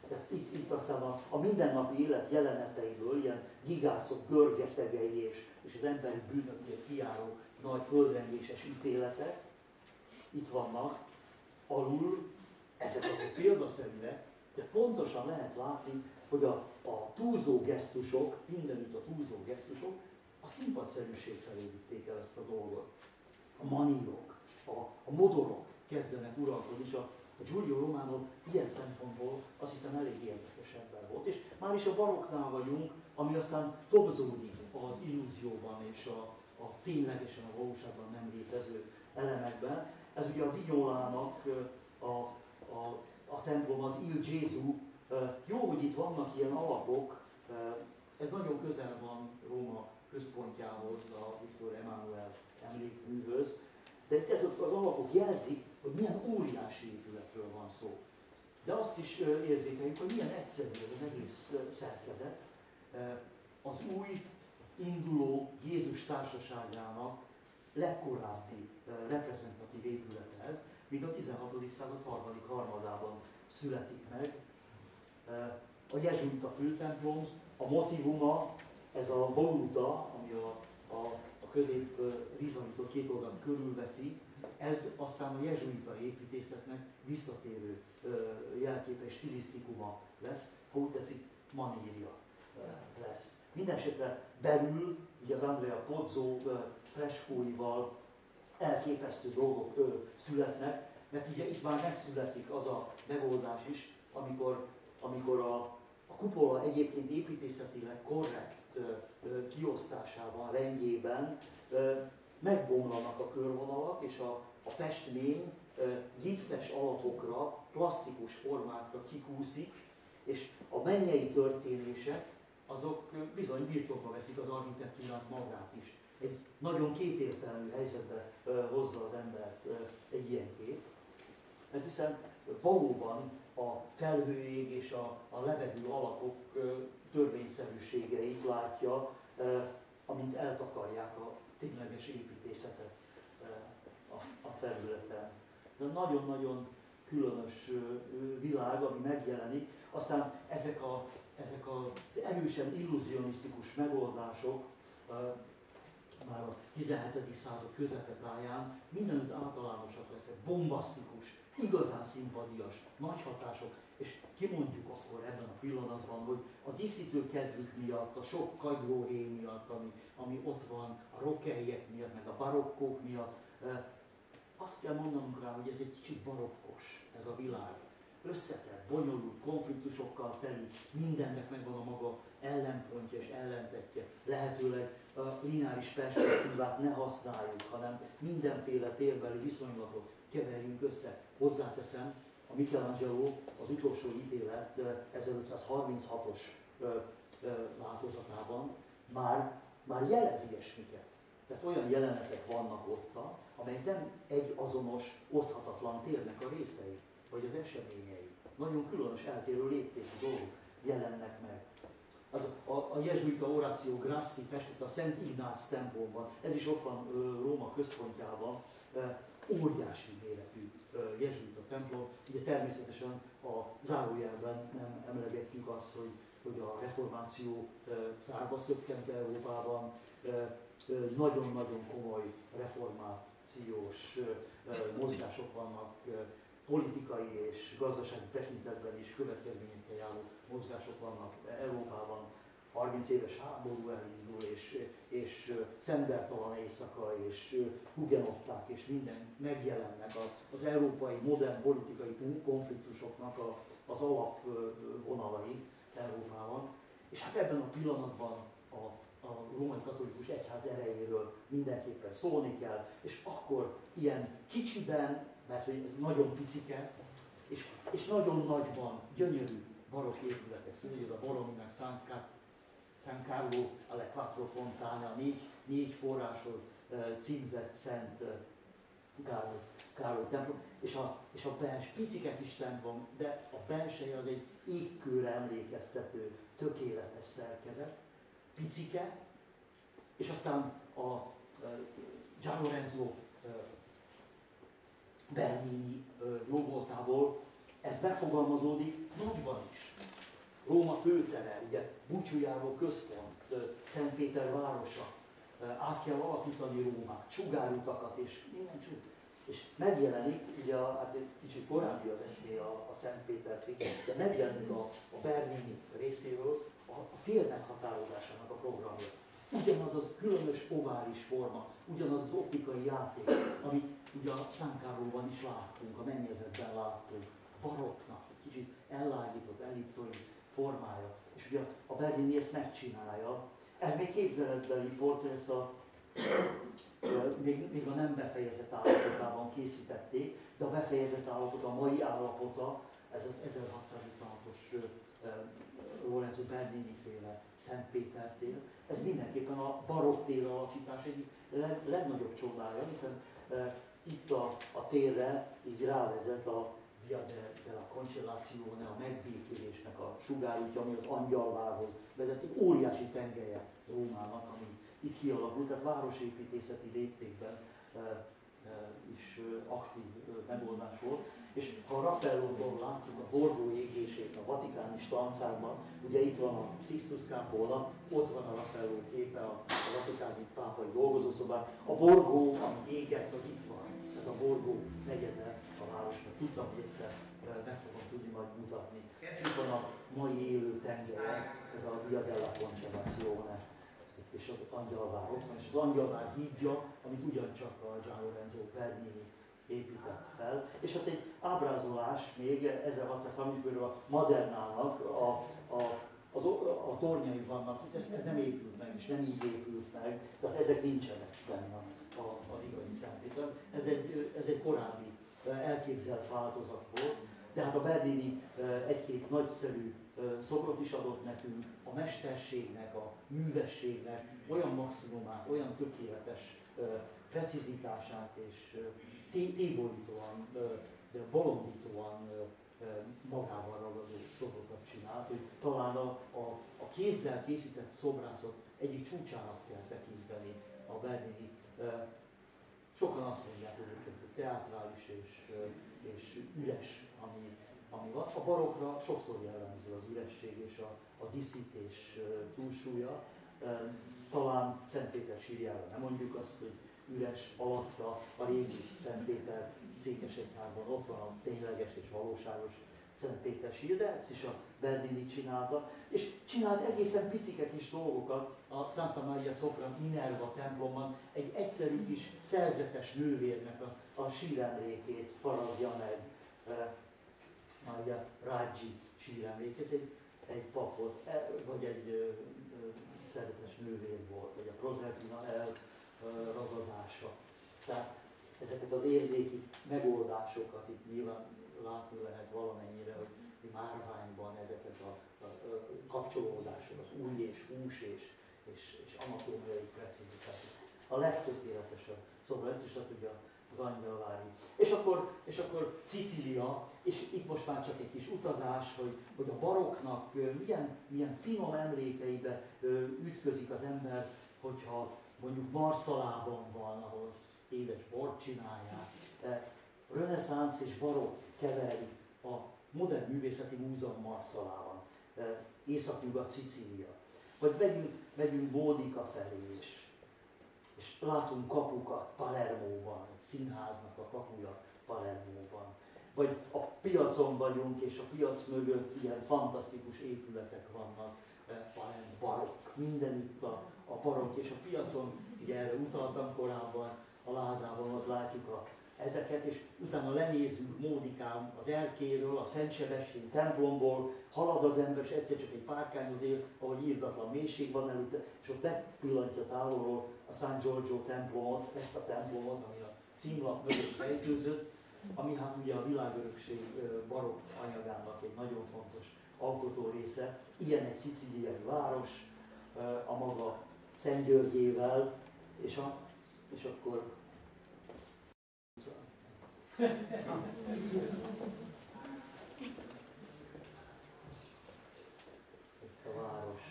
Tehát itt, itt aztán a, a mindennapi élet jeleneteiről, ilyen gigászok görgetegei és, és az emberi bűnök ugye kiáró nagy földrengéses ítéletek, itt vannak, alul, ezek azok példaszerűek, de pontosan lehet látni, hogy a, a túlzó gesztusok, mindenütt a túlzó gesztusok, a színpadszerűség felé vitték el ezt a dolgot. A manírok, a, a modorok kezdenek uralkodni, és a, a Giulio Romano ilyen szempontból azt hiszem elég érdekes ember volt. És már is a baroknál vagyunk, ami aztán tobzódik az illúzióban és a, a ténylegesen a valóságban nem létező elemekben. Ez ugye a Vignolának a, a, a templom, az Il Gesù. Jó, hogy itt vannak ilyen alapok, ez nagyon közel van Róma központjához, a Viktor Emanuel emlékműhöz, de itt ez az, az alapok jelzik, hogy milyen óriási épületről van szó. De azt is érzékeljük, hogy milyen egyszerű ez az egész szerkezet. Az új induló Jézus társaságának legkorábbi reprezentatív épülete ez, míg a 16. század harmadik harmadában születik meg. A jezsuita főtemplom, a motivuma, ez a voluta, ami a, a, a közép rizanitot két oldalon körülveszi, ez aztán a jezsuita építészetnek visszatérő jelképe és stilisztikuma lesz, ha úgy tetszik, manéria lesz. Mindenesetre belül, ugye az Andrea Pozzo freskóival elképesztő dolgok ö, születnek, mert ugye itt már megszületik az a megoldás is, amikor, amikor a, a kupola egyébként építészetileg korrekt ö, ö, kiosztásában, rendjében ö, megbomlanak a körvonalak, és a, a festmény ö, gipszes alapokra, plastikus formákra kikúszik, és a mennyei történések azok bizony birtokba veszik az architektúrát magát is. Egy nagyon kétértelmű helyzetbe hozza az embert egy ilyen kép. Mert hiszen valóban a felhőjég és a, a levegő alapok törvényszerűségeit látja, amint eltakarják a tényleges építészetet a, a felületen. De nagyon-nagyon különös világ, ami megjelenik. Aztán ezek a ezek az erősen illuzionisztikus megoldások már a 17. század közepetáján mindenütt általánosak lesznek, bombasztikus, igazán szimpadias, nagy hatások, és kimondjuk akkor ebben a pillanatban, hogy a díszítő kedvük miatt, a sok kagylóhé miatt, ami, ami ott van, a rokelyek miatt, meg a barokkók miatt, azt kell mondanunk rá, hogy ez egy kicsit barokkos, ez a világ összetett, bonyolult, konfliktusokkal teli, mindennek megvan a maga ellenpontja és ellentetje. Lehetőleg lineáris perspektívát ne használjuk, hanem mindenféle térbeli viszonylatot keverjünk össze. Hozzáteszem, a Michelangelo az utolsó ítélet 1536-os változatában már, már jelez ilyesmiket. Tehát olyan jelenetek vannak ott, amelyek nem egy azonos, oszthatatlan térnek a részei vagy az eseményei. Nagyon különös, eltérő léptékű dolgok jelennek meg. Az, a, a jezsuita oráció Grassi festett a Szent Ignác templomban, ez is ott van Róma központjában, óriási méretű jezsuita templom. Ugye természetesen a zárójelben nem emlegetjük azt, hogy, hogy a reformáció szárba szökkent Európában, nagyon-nagyon komoly reformációs mozgások vannak politikai és gazdasági tekintetben is következményekkel járó mozgások vannak Európában. 30 éves háború elindul, és, és szembertalan éjszaka, és hugenották, és minden megjelennek az európai modern politikai konfliktusoknak a, az alapvonalai Európában. És hát ebben a pillanatban a, a római katolikus egyház erejéről mindenképpen szólni kell, és akkor ilyen kicsiben mert hogy ez nagyon picike, és, és nagyon nagyban, gyönyörű barokk épületek. Születik, a Bolognák San Carlo alle Quattro Fontana, négy, négy forráshoz címzett Szent Károly, Károly templom, és a, és a bels, picike kis templom, de a belseje az egy égkőre emlékeztető, tökéletes szerkezet, picike, és aztán a Gian Lorenzo Bernini jóvoltából ez befogalmazódik nagyban is. Róma főtere, ugye Búcsújáró központ, Szentpéter városa, át kell alakítani Rómát, sugárutakat és minden csúcs. És megjelenik, ugye hát egy kicsit korábbi az eszmé a, a Szentpéter cikk, de megjelenik a, a Bernini részéről a, a tér meghatározásának a programja. Ugyanaz az különös ovális forma, ugyanaz az optikai játék, amit ugye a Szánkáróban is láttunk, a mennyezetben láttunk, baroknak, egy kicsit ellágított, elliptoid formája. És ugye a Bernini ezt megcsinálja. Ez még képzeletbeli portrészt a még, még a nem befejezett állapotában készítették, de a befejezett állapota, a mai állapota, ez az 1656-os Lorenzo Bernini féle Szent Péter tér, ez mindenképpen a barokk tér alakítás egyik leg, legnagyobb csodája, hiszen itt a, a térre így rávezet a Via de, de la Concellazione, a megbékélésnek a sugárútja, ami az angyalvárhoz vezet, egy óriási tengelye Rómának, ami itt kialakult, tehát városépítészeti léptékben e, e, is aktív megoldás volt. És ha a Raffaello-ból látjuk a Borgó égését a vatikáni stancárban, ugye itt van a Sixtus Capola, ott van a Raffaello képe a, a vatikáni pápai dolgozószobán. A Borgó, ami égett, az itt van. Ez a Borgó negyede a városnak. Tudtam, hogy egyszer meg fogom tudni majd mutatni. Itt van a mai élő tengere, ez a Via della Concellazione és az Angyalvár ott van, és az Angyalvár hídja, amit ugyancsak a Gian Lorenzo Bernini épített fel. És hát egy ábrázolás még 1630 a Madernának a, a, az, a tornyai vannak, ez, ez nem épült meg, és nem így épült meg, tehát ezek nincsenek benne a, az igazi Szentpéter. Ez egy, ez egy korábbi elképzelt változat volt, de hát a Berlini egy-két nagyszerű szobrot is adott nekünk, a mesterségnek, a művességnek olyan maximumát, olyan tökéletes precizitását és téborítóan, bolondítóan magával ragadó szobrokat csinált, hogy talán a, a, a kézzel készített szobrászat egyik csúcsának kell tekinteni a berlini. Sokan azt mondják hogy teátrális és, és üres, ami, ami van. A barokra sokszor jellemző az üresség és a, a diszítés túlsúlya. Talán Szentpéter sírjára nem mondjuk azt, hogy üres alatta a régi Szentpéter Székesegyházban, ott van a tényleges és valóságos Szentpéter sír, de ezt is a Berdini csinálta, és csinált egészen picike kis dolgokat a Santa Maria Sopra Minerva templomban, egy egyszerű kis szerzetes nővérnek a, a síremlékét faragja meg, e, Maria Raggi síremlékét, egy, egy papot, e, vagy egy e, szerzetes nővér volt, vagy a Proserpina el ragadása. Tehát ezeket az érzéki megoldásokat itt nyilván látni lehet valamennyire, hogy márványban ezeket a, a, a kapcsolódásokat, új és hús és, és, és anatómiai precizitás. A legtökéletesebb. Szóval ez is tudja az angyalvári. És akkor, és akkor Cicília, és itt most már csak egy kis utazás, hogy, hogy a baroknak milyen, milyen finom emlékeibe ütközik az ember, hogyha mondjuk Marszalában van, ahol édes bort csinálják. Reneszánsz és barokk keverik a Modern Művészeti Múzeum Marszalában, Észak-Nyugat Szicília. Vagy megyünk, megyünk Bódika felé is, és látunk kapukat Palermóban, egy színháznak a kapuja Palermóban. Vagy a piacon vagyunk, és a piac mögött ilyen fantasztikus épületek vannak, barokk, mindenütt a, a barokk, és a piacon, ugye erre utaltam korábban, a ládában ott látjuk a, ezeket, és utána lenézünk Módikám az erkéről, a Szent templomból, halad az ember, és egyszer csak egy párkány azért, ahol írdatlan mélység van előtte, és ott megpillantja távolról a San Giorgio templomot, ezt a templomot, ami a címlap mögött rejtőzött, ami hát ugye a világörökség barokk anyagának egy nagyon fontos alkotó része. Ilyen egy szicíliai város, a maga Szent Györgyével, és, a, és akkor Itt a város,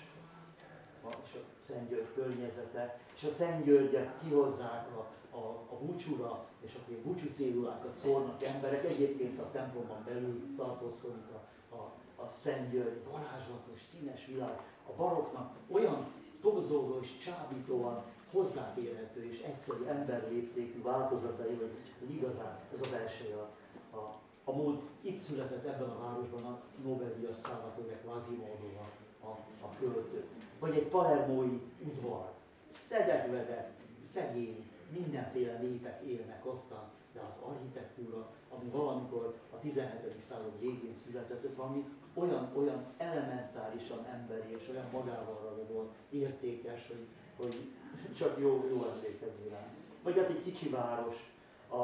és a Szent György környezete, és a Szent Györgyet kihozzák a, a, a búcsúra, és akkor búcsú cédulákat szórnak emberek. Egyébként a templomban belül tartózkodik a, a, a Szent György, varázslatos, színes világ. A baroknak olyan tobzoló és csábítóan hozzáférhető és egyszerű emberléptékű változatai, hogy igazán ez a verseny a, a, a mód. Itt született ebben a városban a Nobel-díjas Salvatore Quasimodo a, a, a költő. Vagy egy palermói udvar, szedetvedett, szegény, mindenféle népek élnek ottan, de az architektúra, ami valamikor a 17. század végén született, ez valami olyan, olyan elementárisan emberi és olyan magával ragadó értékes, hogy, hogy csak jó, jó emlékezni rá. Vagy hát egy kicsi város, a,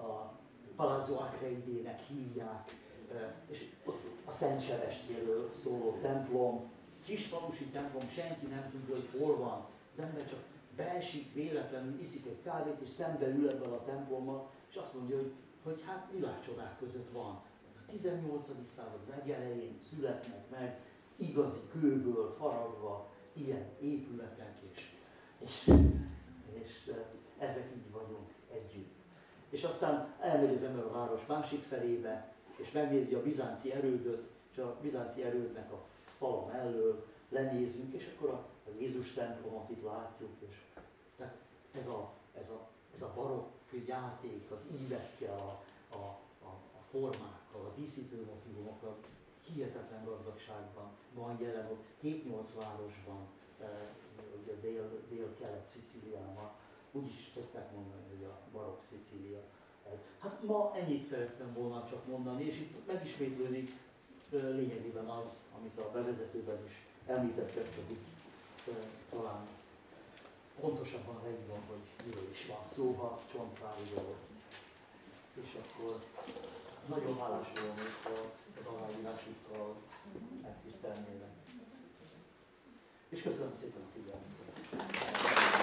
a Palazzo Acreidének hívják, és ott a Szent Sevestjéről szóló templom, kisfalusi templom, senki nem tudja, hogy hol van. Az ember csak beesik véletlenül, iszik egy kávét, és szembe ül ebben a templommal, és azt mondja, hogy, hogy hát világcsodák között van. A 18. század legelején születnek meg igazi kőből faragva ilyen épületek, és, és, és ezek így vagyunk együtt. És aztán elmegy az ember a város másik felébe, és megnézi a bizánci erődöt, és a bizánci erődnek a fala mellől lenézünk, és akkor a, Jézus templomot itt látjuk, és tehát ez a, ez a, ez a barokk játék az ívekkel, a, a, a formákkal, a díszítő motivumokkal hihetetlen gazdagságban van jelen ott, 7-8 városban, e, ugye dél, dél-kelet Szicíliában, úgy is szokták mondani, hogy a barokk Szicília. Ez. Hát ma ennyit szerettem volna csak mondani, és itt megismétlődik e, lényegében az, amit a bevezetőben is említettek, csak itt e, talán pontosabban leírom, hogy miről is van szó, ha csontváriról. És akkor nagyon hálás volnék, az aláírásukkal megtisztelnének. És köszönöm szépen a figyelmet.